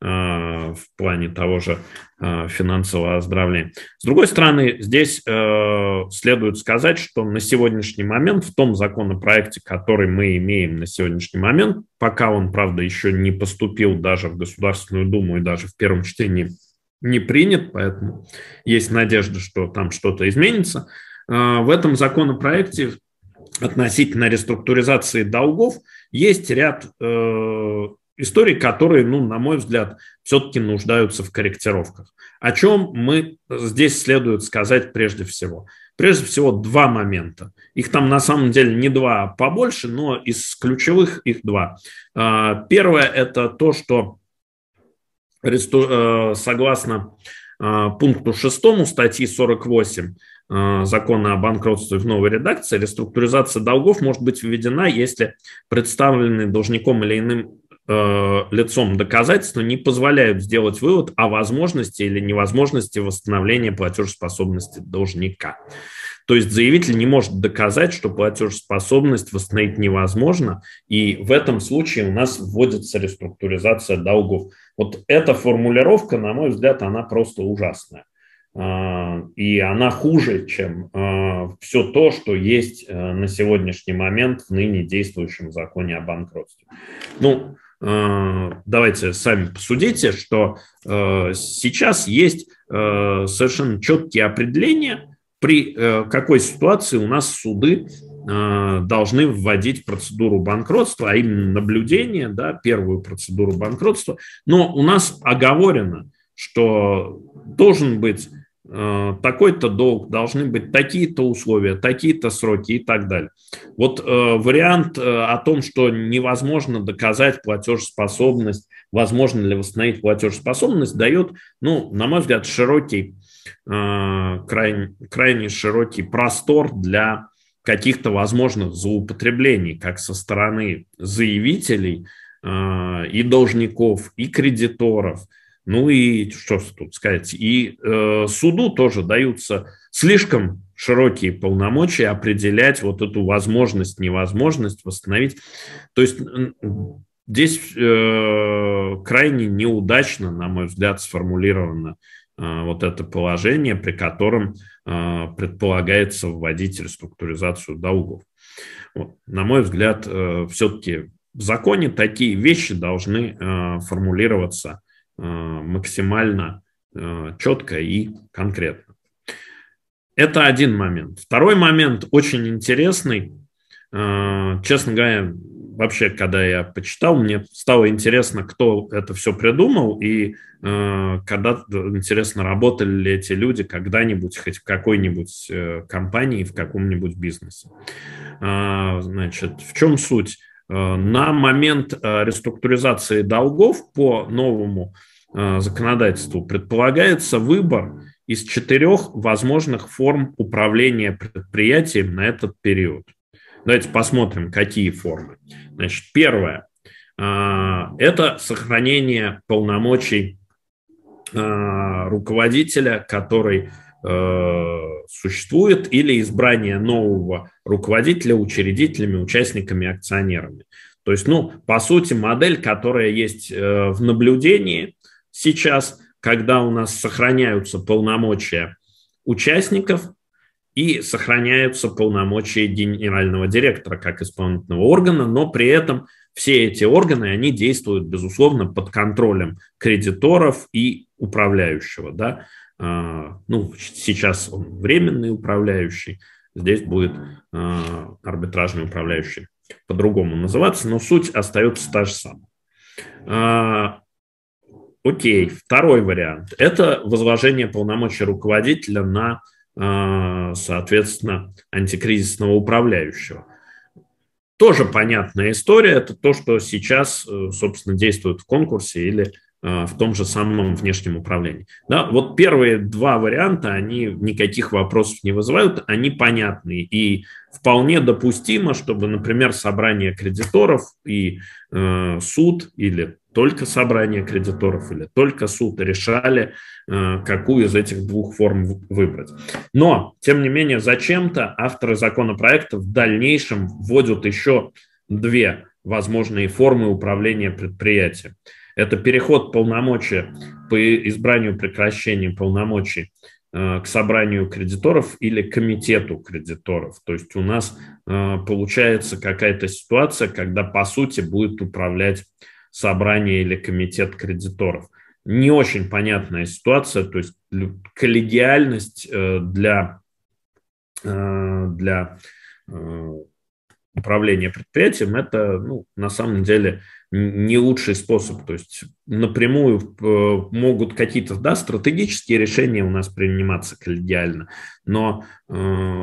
в плане того же финансового оздоровления. С другой стороны, здесь следует сказать, что на сегодняшний момент в том законопроекте, который мы имеем на сегодняшний момент, пока он, правда, еще не поступил даже в Государственную Думу и даже в первом чтении не принят, поэтому есть надежда, что там что-то изменится. В этом законопроекте относительно реструктуризации долгов есть ряд э, историй, которые, ну, на мой взгляд, все-таки нуждаются в корректировках. О чем мы здесь следует сказать прежде всего? Прежде всего, два момента. Их там на самом деле не два, а побольше, но из ключевых их два. Э, первое – это то, что э, согласно э, пункту 6 статьи 48 Э, закона о банкротстве в новой редакции, реструктуризация долгов может быть введена, если представленные должником или иным э, лицом доказательства не позволяют сделать вывод о возможности или невозможности восстановления платежеспособности должника. То есть заявитель не может доказать, что платежеспособность восстановить невозможно, и в этом случае у нас вводится реструктуризация долгов. Вот эта формулировка, на мой взгляд, она просто ужасная. А, и она хуже, чем а, все то, что есть э, на сегодняшний момент в ныне действующем законе о банкротстве. Ну, давайте сами посудите, что э, сейчас есть э, совершенно четкие определения, при какой ситуации у нас суды должны вводить процедуру банкротства, а именно наблюдение, да, первую процедуру банкротства. Но у нас оговорено, что должен быть Э, такой-то долг, должны быть такие-то условия, такие-то сроки и так далее. Вот э, вариант э, о том, что невозможно доказать платежеспособность, возможно ли восстановить платежеспособность, дает, ну, на мой взгляд, широкий, э, крайне, крайне широкий простор для каких-то возможных злоупотреблений, как со стороны заявителей э, и должников, и кредиторов – ну и что тут сказать? И э, суду тоже даются слишком широкие полномочия определять вот эту возможность, невозможность восстановить. То есть здесь э, крайне неудачно, на мой взгляд, сформулировано э, вот это положение, при котором э, предполагается вводить реструктуризацию долгов. Вот. На мой взгляд, э, все-таки в законе такие вещи должны э, формулироваться максимально э, четко и конкретно. Это один момент. Второй момент очень интересный. Э, честно говоря, вообще, когда я почитал, мне стало интересно, кто это все придумал, и когда интересно, работали ли эти люди когда-нибудь хоть в какой-нибудь компании, в каком-нибудь бизнесе. Значит, в чем суть? На момент реструктуризации долгов по новому Э, законодательству предполагается выбор из четырех возможных форм управления предприятием на этот период. Давайте посмотрим, какие формы. Значит, первое э, – это сохранение полномочий э, руководителя, который существует, или избрание нового руководителя учредителями, участниками, акционерами. То есть, ну, по сути, модель, которая есть в наблюдении, сейчас, когда у нас сохраняются полномочия участников и сохраняются полномочия генерального директора как исполнительного органа, но при этом все эти органы, они действуют, безусловно, под контролем кредиторов и управляющего. Да? А, ну, сейчас он временный управляющий, здесь будет а, арбитражный управляющий по-другому называться, но суть остается та же самая. Окей, второй вариант – это возложение полномочий руководителя на, а, соответственно, антикризисного управляющего. Тоже понятная история, это то, что сейчас, э, собственно, действует в конкурсе или а, в том же самом внешнем управлении. Да, вот первые два варианта, они никаких вопросов не вызывают, они понятны и вполне допустимо, чтобы, например, собрание кредиторов и э, суд или только собрание кредиторов или только суд решали, э, какую из этих двух форм выбрать. Но, тем не менее, зачем-то авторы законопроекта в дальнейшем вводят еще две возможные формы управления предприятием. Это переход полномочия по избранию прекращения полномочий к собранию кредиторов или комитету кредиторов. То есть у нас получается какая-то ситуация, когда по сути будет управлять собрание или комитет кредиторов. Не очень понятная ситуация, то есть коллегиальность э, для, э, для э, управления предприятием, это ну, на самом деле не лучший способ. То есть напрямую э, могут какие-то да, стратегические решения у нас приниматься коллегиально, но э,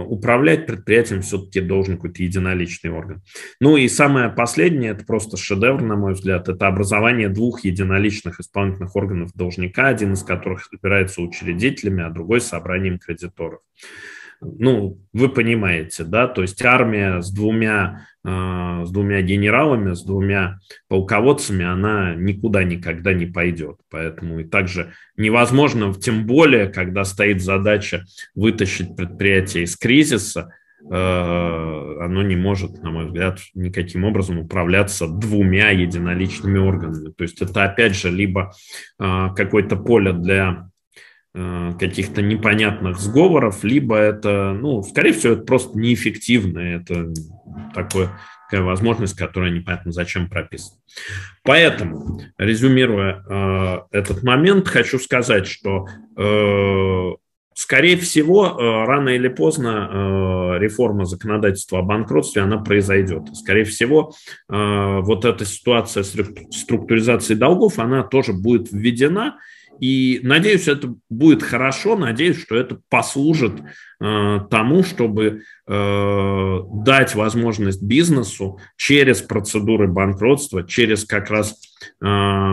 управлять предприятием все-таки должен какой-то единоличный орган. Ну и самое последнее, это просто шедевр, на мой взгляд, это образование двух единоличных исполнительных органов должника, один из которых избирается учредителями, а другой собранием кредиторов ну, вы понимаете, да, то есть армия с двумя, с двумя генералами, с двумя полководцами, она никуда никогда не пойдет. Поэтому и также невозможно, тем более, когда стоит задача вытащить предприятие из кризиса, э, оно не может, на мой взгляд, никаким образом управляться двумя единоличными органами. То есть это, опять же, либо э, какое-то поле для Э, каких-то непонятных сговоров, либо это, ну, скорее всего, это просто неэффективно, это такое, такая возможность, которая непонятно зачем прописана. Поэтому, резюмируя э, этот момент, хочу сказать, что, э, скорее всего, э, рано или поздно э, реформа законодательства о банкротстве, она произойдет. Скорее всего, э, вот эта ситуация структуризации долгов, она тоже будет введена, и надеюсь, это будет хорошо, надеюсь, что это послужит э, тому, чтобы э, дать возможность бизнесу через процедуры банкротства, через как раз э,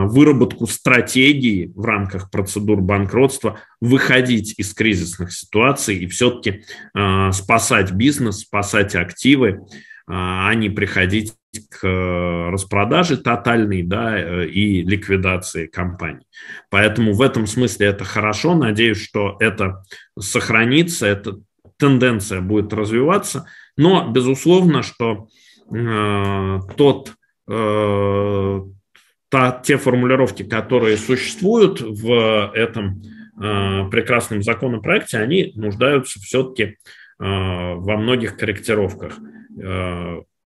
выработку стратегии в рамках процедур банкротства выходить из кризисных ситуаций и все-таки э, спасать бизнес, спасать активы, а, а не приходить к э, распродаже тотальной да, э, и ликвидации компаний. Поэтому в этом смысле это хорошо. Надеюсь, что это сохранится, эта тенденция будет развиваться. Но, безусловно, что э, тот, э, та, те формулировки, которые существуют в этом э, прекрасном законопроекте, они нуждаются все-таки э, во многих корректировках.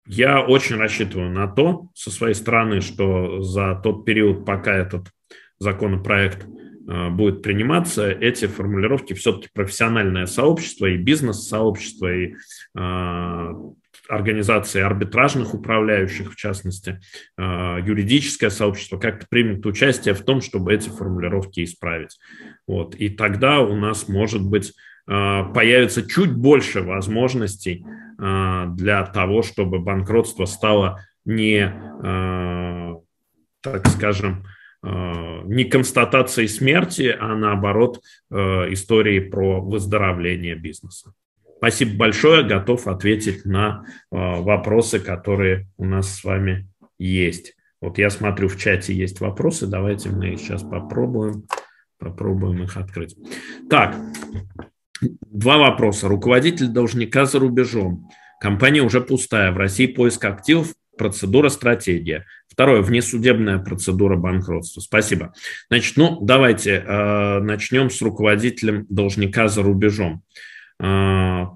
Я очень рассчитываю на то, со своей стороны, что за тот период, пока этот законопроект э, будет приниматься, эти формулировки все-таки профессиональное сообщество и бизнес-сообщество, и э, организации арбитражных управляющих, в частности, э, юридическое сообщество, как-то примет участие в том, чтобы эти формулировки исправить. Вот. И тогда у нас, может быть, появится чуть больше возможностей для того, чтобы банкротство стало не, э, так скажем, э, не констатацией смерти, а наоборот историей про выздоровление бизнеса. Спасибо большое, готов ответить на вопросы, которые у нас с вами есть. Вот я смотрю, в чате есть вопросы, давайте мы сейчас попробуем, попробуем их открыть. Так, Два вопроса. Руководитель должника за рубежом. Компания уже пустая. В России поиск активов, процедура, стратегия. Второе. Внесудебная процедура банкротства. Спасибо. Значит, ну, давайте э, начнем с руководителем должника за рубежом. Э,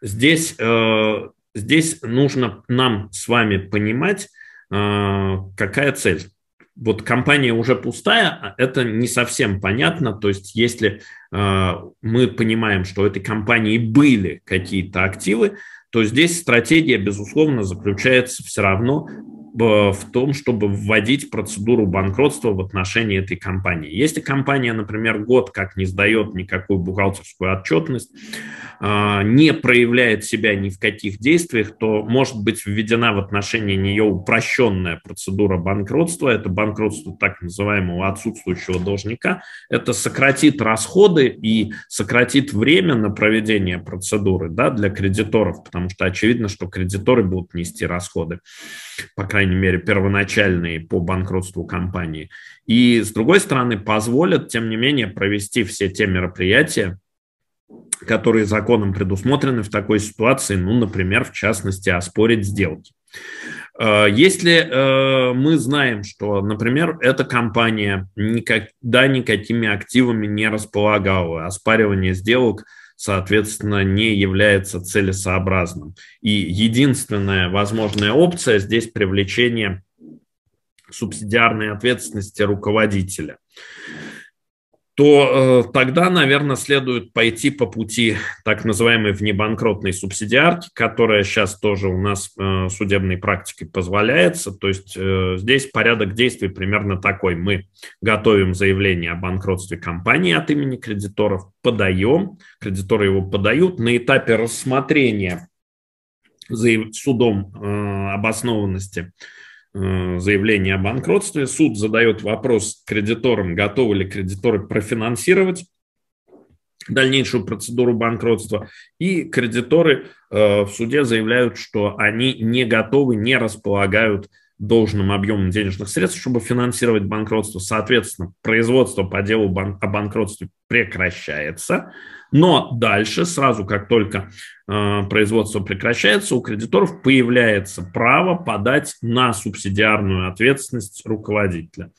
здесь, э, здесь нужно нам с вами понимать, э, какая цель вот компания уже пустая, а это не совсем понятно. То есть, если э, мы понимаем, что у этой компании были какие-то активы, то здесь стратегия, безусловно, заключается все равно в том, чтобы вводить процедуру банкротства в отношении этой компании. Если компания, например, год как не сдает никакую бухгалтерскую отчетность, а, не проявляет себя ни в каких действиях, то может быть введена в отношении нее упрощенная процедура банкротства. Это банкротство так называемого отсутствующего должника. Это сократит расходы и сократит время на проведение процедуры да, для кредиторов, потому что очевидно, что кредиторы будут нести расходы по крайней мере, первоначальные по банкротству компании. И, с другой стороны, позволят, тем не менее, провести все те мероприятия, которые законом предусмотрены в такой ситуации, ну, например, в частности, оспорить сделки. Если мы знаем, что, например, эта компания никогда никакими активами не располагала, оспаривание сделок – соответственно, не является целесообразным. И единственная возможная опция здесь привлечение субсидиарной ответственности руководителя то э, тогда, наверное, следует пойти по пути так называемой внебанкротной субсидиарки, которая сейчас тоже у нас э, судебной практикой позволяется. То есть э, здесь порядок действий примерно такой. Мы готовим заявление о банкротстве компании от имени кредиторов, подаем, кредиторы его подают на этапе рассмотрения судом э, обоснованности заявление о банкротстве. Суд задает вопрос кредиторам, готовы ли кредиторы профинансировать дальнейшую процедуру банкротства. И кредиторы э, в суде заявляют, что они не готовы, не располагают должным объемом денежных средств, чтобы финансировать банкротство. Соответственно, производство по делу о банкротстве прекращается. Но дальше, сразу как только э, производство прекращается, у кредиторов появляется право подать на субсидиарную ответственность руководителя.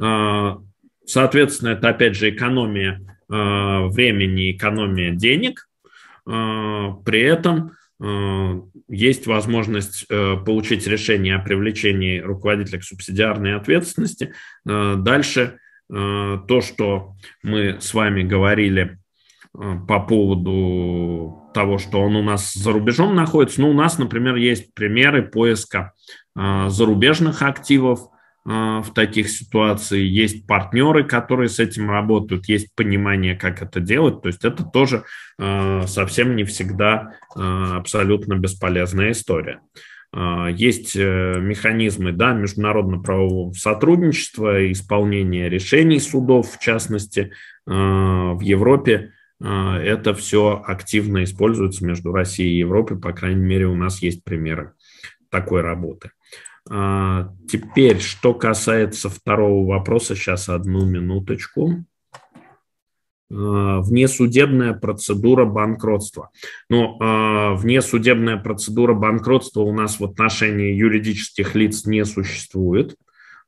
Э, соответственно, это опять же экономия э, времени, экономия денег. Э, при этом э, есть возможность э, получить решение о привлечении руководителя к субсидиарной ответственности. Э, дальше то, что мы с вами говорили по поводу того, что он у нас за рубежом находится. Ну, у нас, например, есть примеры поиска э, зарубежных активов э, в таких ситуациях. Есть партнеры, которые с этим работают, есть понимание, как это делать. То есть это тоже совсем не всегда абсолютно бесполезная история. Есть механизмы да, международно-правового сотрудничества, исполнения решений судов, в частности, в Европе это все активно используется между Россией и Европой, по крайней мере, у нас есть примеры такой работы. А, теперь, что касается второго вопроса, сейчас одну минуточку. А, внесудебная процедура банкротства. Ну, внесудебная процедура банкротства у нас в отношении юридических лиц не существует.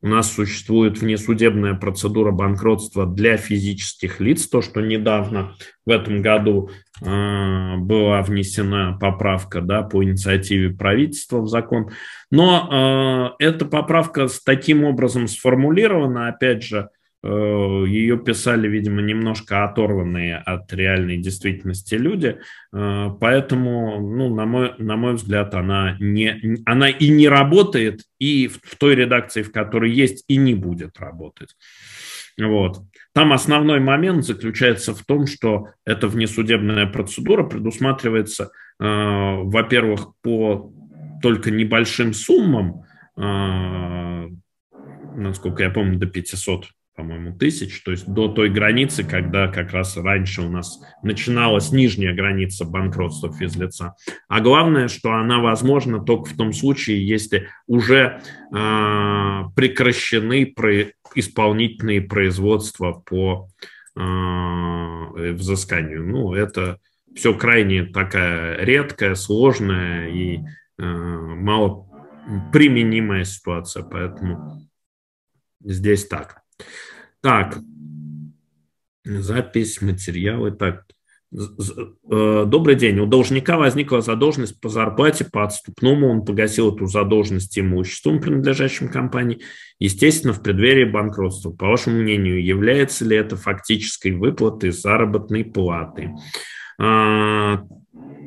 У нас существует внесудебная процедура банкротства для физических лиц, то, что недавно в этом году э, была внесена поправка да, по инициативе правительства в закон. Но э, эта поправка с таким образом сформулирована, опять же, ее писали, видимо, немножко оторванные от реальной действительности люди, э, поэтому, ну, на мой, на мой взгляд, она, не, она и не работает, и в, в той редакции, в которой есть, и не будет работать. Вот. Там основной момент заключается в том, что эта внесудебная процедура предусматривается, э, во-первых, по только небольшим суммам, э, насколько я помню, до 500 по-моему, тысяч, то есть до той границы, когда как раз раньше у нас начиналась нижняя граница банкротства физлица. А главное, что она возможна только в том случае, если уже э, прекращены про исполнительные производства по э, взысканию. Ну, это все крайне такая редкая, сложная и э, мало применимая ситуация, поэтому здесь так. Так, запись, материалы. Так, э, Добрый день. У должника возникла задолженность по зарплате, по отступному. Он погасил эту задолженность имуществом, принадлежащим компании, естественно, в преддверии банкротства. По вашему мнению, является ли это фактической выплатой заработной платы? А,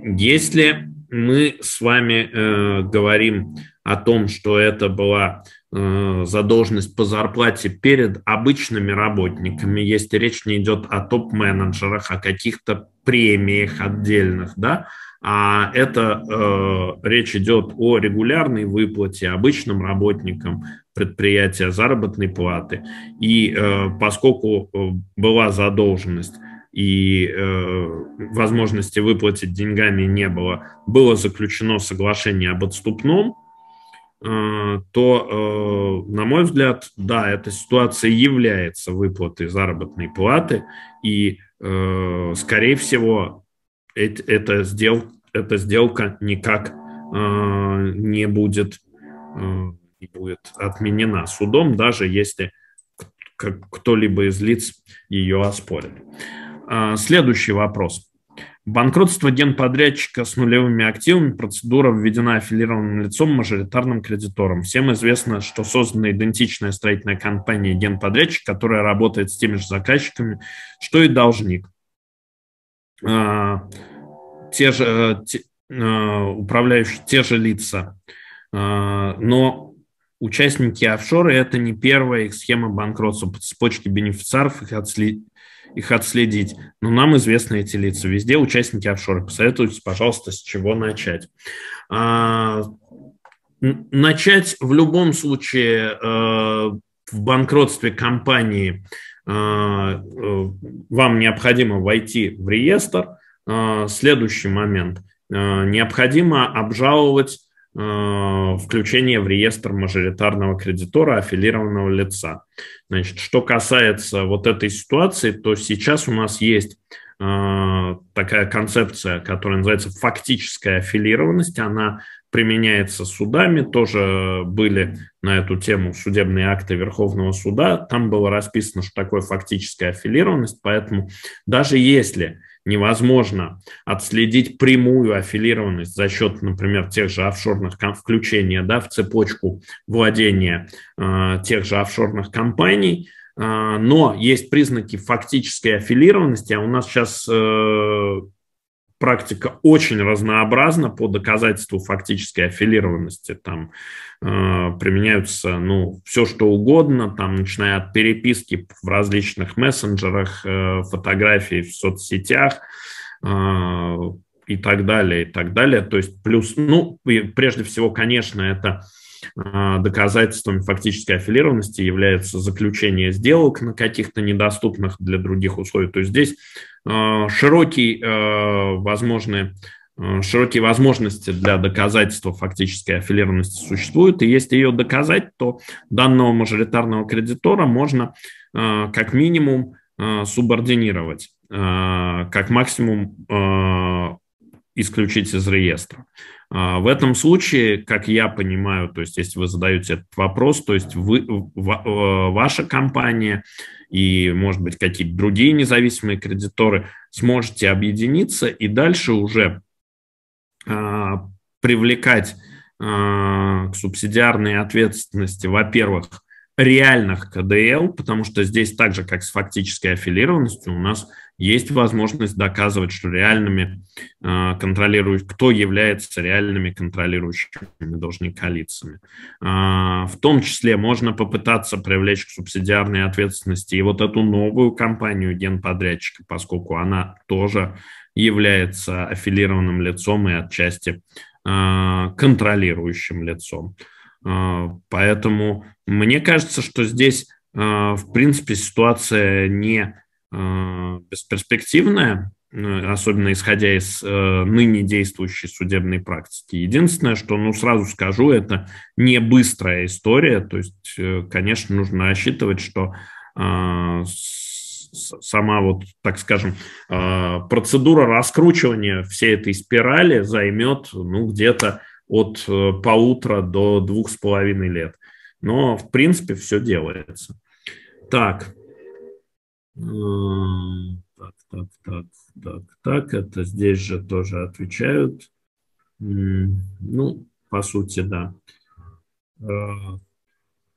если мы с вами э, говорим о том, что это была задолженность по зарплате перед обычными работниками, если речь не идет о топ-менеджерах, о каких-то премиях отдельных, да, а это э, речь идет о регулярной выплате обычным работникам предприятия заработной платы. И э, поскольку э, была задолженность и э, возможности выплатить деньгами не было, было заключено соглашение об отступном, Э, то, э, на мой взгляд, да, эта ситуация является выплатой заработной платы, и, э, скорее всего, эта сделка, эта сделка никак не будет и будет отменена судом, даже если кто-либо из лиц ее оспорит. Следующий вопрос. Банкротство генподрядчика с нулевыми активами процедура введена аффилированным лицом мажоритарным кредитором. Всем известно, что создана идентичная строительная компания генподрядчик, которая работает с теми же заказчиками, что и должник. А, те же э, те, а, управляющие, те же лица. А, но участники офшора – это не первая их схема банкротства. По цепочке бенефициаров их их отследить. Но нам известны эти лица. Везде участники офшора. Посоветуйте, пожалуйста, с чего начать. А, начать в любом случае э, в банкротстве компании э, вам необходимо войти в реестр. Следующий момент. Необходимо обжаловать включение в реестр мажоритарного кредитора аффилированного лица. Значит, что касается вот этой ситуации, то сейчас у нас есть э, такая концепция, которая называется фактическая аффилированность. Она применяется судами, тоже были на эту тему судебные акты Верховного суда. Там было расписано, что такое фактическая аффилированность, поэтому даже если невозможно отследить прямую аффилированность за счет, например, тех же офшорных включения да, в цепочку владения э, тех же офшорных компаний, э, но есть признаки фактической аффилированности, а у нас сейчас э, практика очень разнообразна по доказательству фактической аффилированности. Там э, применяются ну, все, что угодно, там, начиная от переписки в различных мессенджерах, э, фотографий в соцсетях э, и так далее, и так далее. То есть плюс, ну, прежде всего, конечно, это э, доказательством фактической аффилированности является заключение сделок на каких-то недоступных для других условиях. То есть здесь Э, широкий, э, возможные, широкие возможности для доказательства фактической аффилированности существуют, и если ее доказать, то данного мажоритарного кредитора можно как минимум субординировать, как максимум исключить из реестра. В этом случае, как я понимаю, то есть если вы задаете этот вопрос, то есть вы, ваша компания и, может быть, какие-то другие независимые кредиторы, сможете объединиться и дальше уже а, привлекать а, к субсидиарной ответственности, во-первых, реальных КДЛ, потому что здесь так же, как с фактической аффилированностью, у нас есть возможность доказывать, что реальными э, контролируют, кто является реальными контролирующими должника лицами. Э, в том числе можно попытаться привлечь к субсидиарной ответственности и вот эту новую компанию генподрядчика, поскольку она тоже является аффилированным лицом и отчасти э, контролирующим лицом. Поэтому мне кажется, что здесь, в принципе, ситуация не Э, бесперспективная, э, особенно исходя из э, ныне действующей судебной практики. Единственное, что, ну, сразу скажу, это не быстрая история, то есть, конечно, нужно рассчитывать, что сама вот, так скажем, процедура раскручивания всей этой спирали займет, ну, где-то от полутора до двух с половиной лет. Но, в принципе, все делается. Так, так, так, так, так, так, это здесь же тоже отвечают. Ну, по сути, да.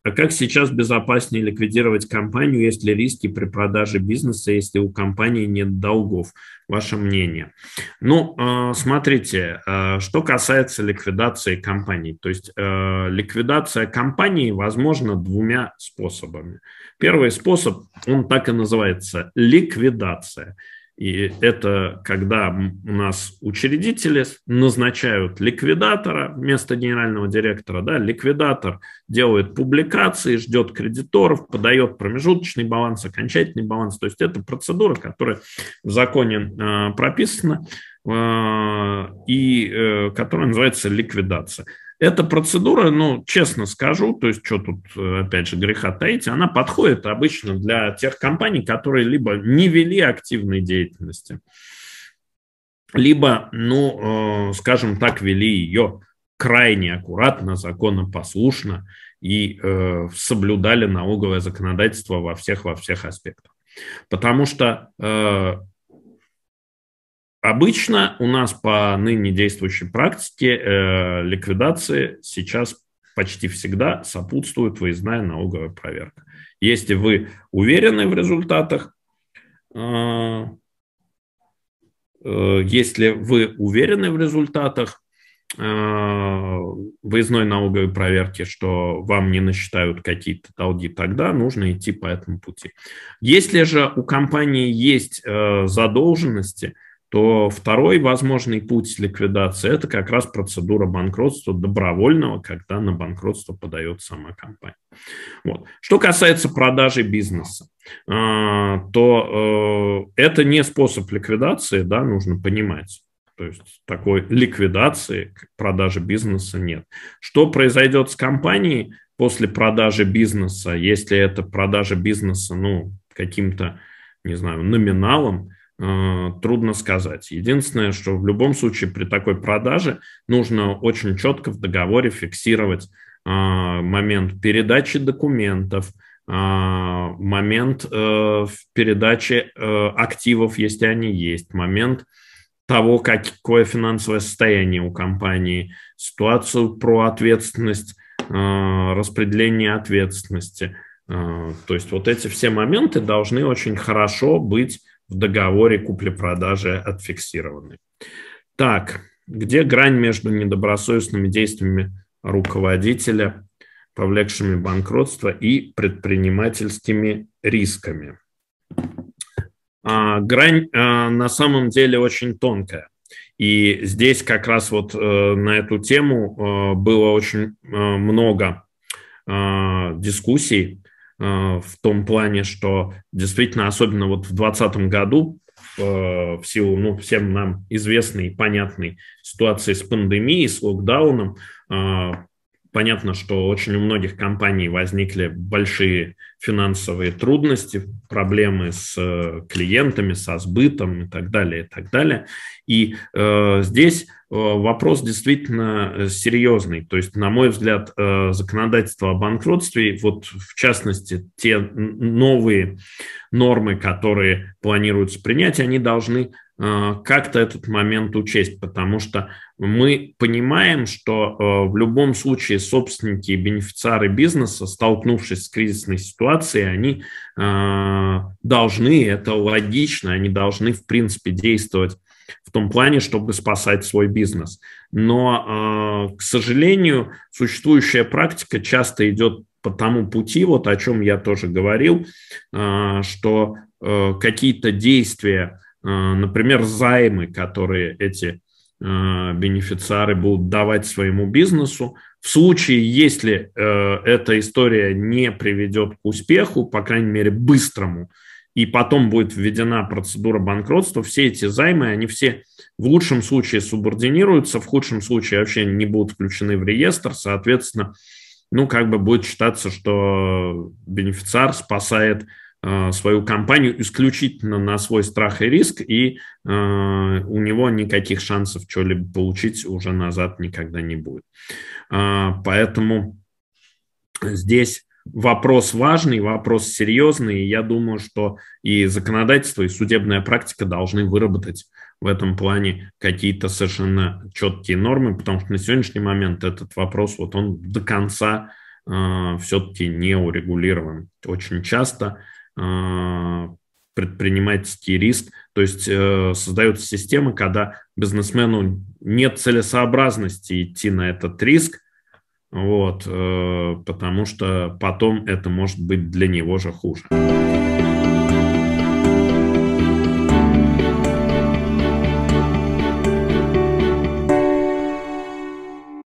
А, а как сейчас безопаснее ликвидировать компанию, если риски при продаже бизнеса, если у компании нет долгов? Ваше мнение. Ну, а, смотрите, а, что касается ликвидации компании. То есть ликвидация компании возможна двумя способами. Первый способ, он так и называется – ликвидация. И это когда у нас учредители назначают ликвидатора вместо генерального директора. Да, ликвидатор делает публикации, ждет кредиторов, подает промежуточный баланс, окончательный баланс. То есть это процедура, которая в законе э, прописана э, и э, которая называется ликвидация. Эта процедура, ну, честно скажу, то есть что тут, э, опять же, греха таить, она подходит обычно для тех компаний, которые либо не вели активной деятельности, либо, ну, э, скажем так, вели ее крайне аккуратно, законопослушно и э, соблюдали налоговое законодательство во всех, во всех аспектах. Потому что э, обычно у нас по ныне действующей практике э, ликвидации сейчас почти всегда сопутствует выездная налоговая проверка. Если вы уверены в результатах, э, э, если вы уверены в результатах, Э, выездной налоговой проверки, что вам не насчитают какие-то долги, тогда нужно идти по этому пути. Если же у компании есть э, задолженности, то второй возможный путь ликвидации – это как раз процедура банкротства добровольного, когда на банкротство подает сама компания. Вот. Что касается продажи бизнеса, э, то это не способ ликвидации, да, нужно понимать. То есть такой ликвидации, продажи бизнеса нет. Что произойдет с компанией после продажи бизнеса, если это продажа бизнеса, ну, каким-то, не знаю, номиналом, э, трудно сказать. Единственное, что в любом случае при такой продаже нужно очень четко в договоре фиксировать э, момент передачи документов, э, момент э, передачи э, активов, если они есть, момент того, какое финансовое состояние у компании, ситуацию про ответственность, э, распределение ответственности. Э, то есть вот эти все моменты должны очень хорошо быть в договоре купли-продажи отфиксированы. Так, где грань между недобросовестными действиями руководителя, повлекшими банкротство, и предпринимательскими рисками? А, грань а, на самом деле очень тонкая. И здесь как раз вот э, на эту тему э, было очень э, много дискуссий в том плане, что действительно, особенно вот в 2020 году, в силу ну, всем нам известной и понятной ситуации с пандемией, с локдауном, Понятно, что очень у многих компаний возникли большие финансовые трудности, проблемы с э, клиентами, со сбытом и так далее, и так далее. И э, здесь э, вопрос действительно э, серьезный. То есть, на мой взгляд, законодательство о банкротстве, вот в частности, те новые нормы, которые планируются принять, они должны как-то этот момент учесть, потому что мы понимаем, что э, в любом случае собственники и бенефициары бизнеса, столкнувшись с кризисной ситуацией, они э, должны, это логично, они должны в принципе действовать в том плане, чтобы спасать свой бизнес. Но, к сожалению, существующая практика часто идет по тому пути, вот о чем я тоже говорил, что какие-то действия Э, например, займы, которые эти э, бенефициары будут давать своему бизнесу. В случае, если э, эта история не приведет к успеху, по крайней мере, быстрому, и потом будет введена процедура банкротства, все эти займы, они все в лучшем случае субординируются, в худшем случае вообще не будут включены в реестр, соответственно, ну, как бы будет считаться, что бенефициар спасает свою компанию исключительно на свой страх и риск, и э, у него никаких шансов что-либо получить уже назад никогда не будет. Э, поэтому здесь вопрос важный, вопрос серьезный, и я думаю, что и законодательство, и судебная практика должны выработать в этом плане какие-то совершенно четкие нормы, потому что на сегодняшний момент этот вопрос, вот он до конца э, все-таки не урегулирован. Очень часто Э, предпринимательский риск. То есть э, создается система, когда бизнесмену нет целесообразности идти на этот риск, вот, э, потому что потом это может быть для него же хуже.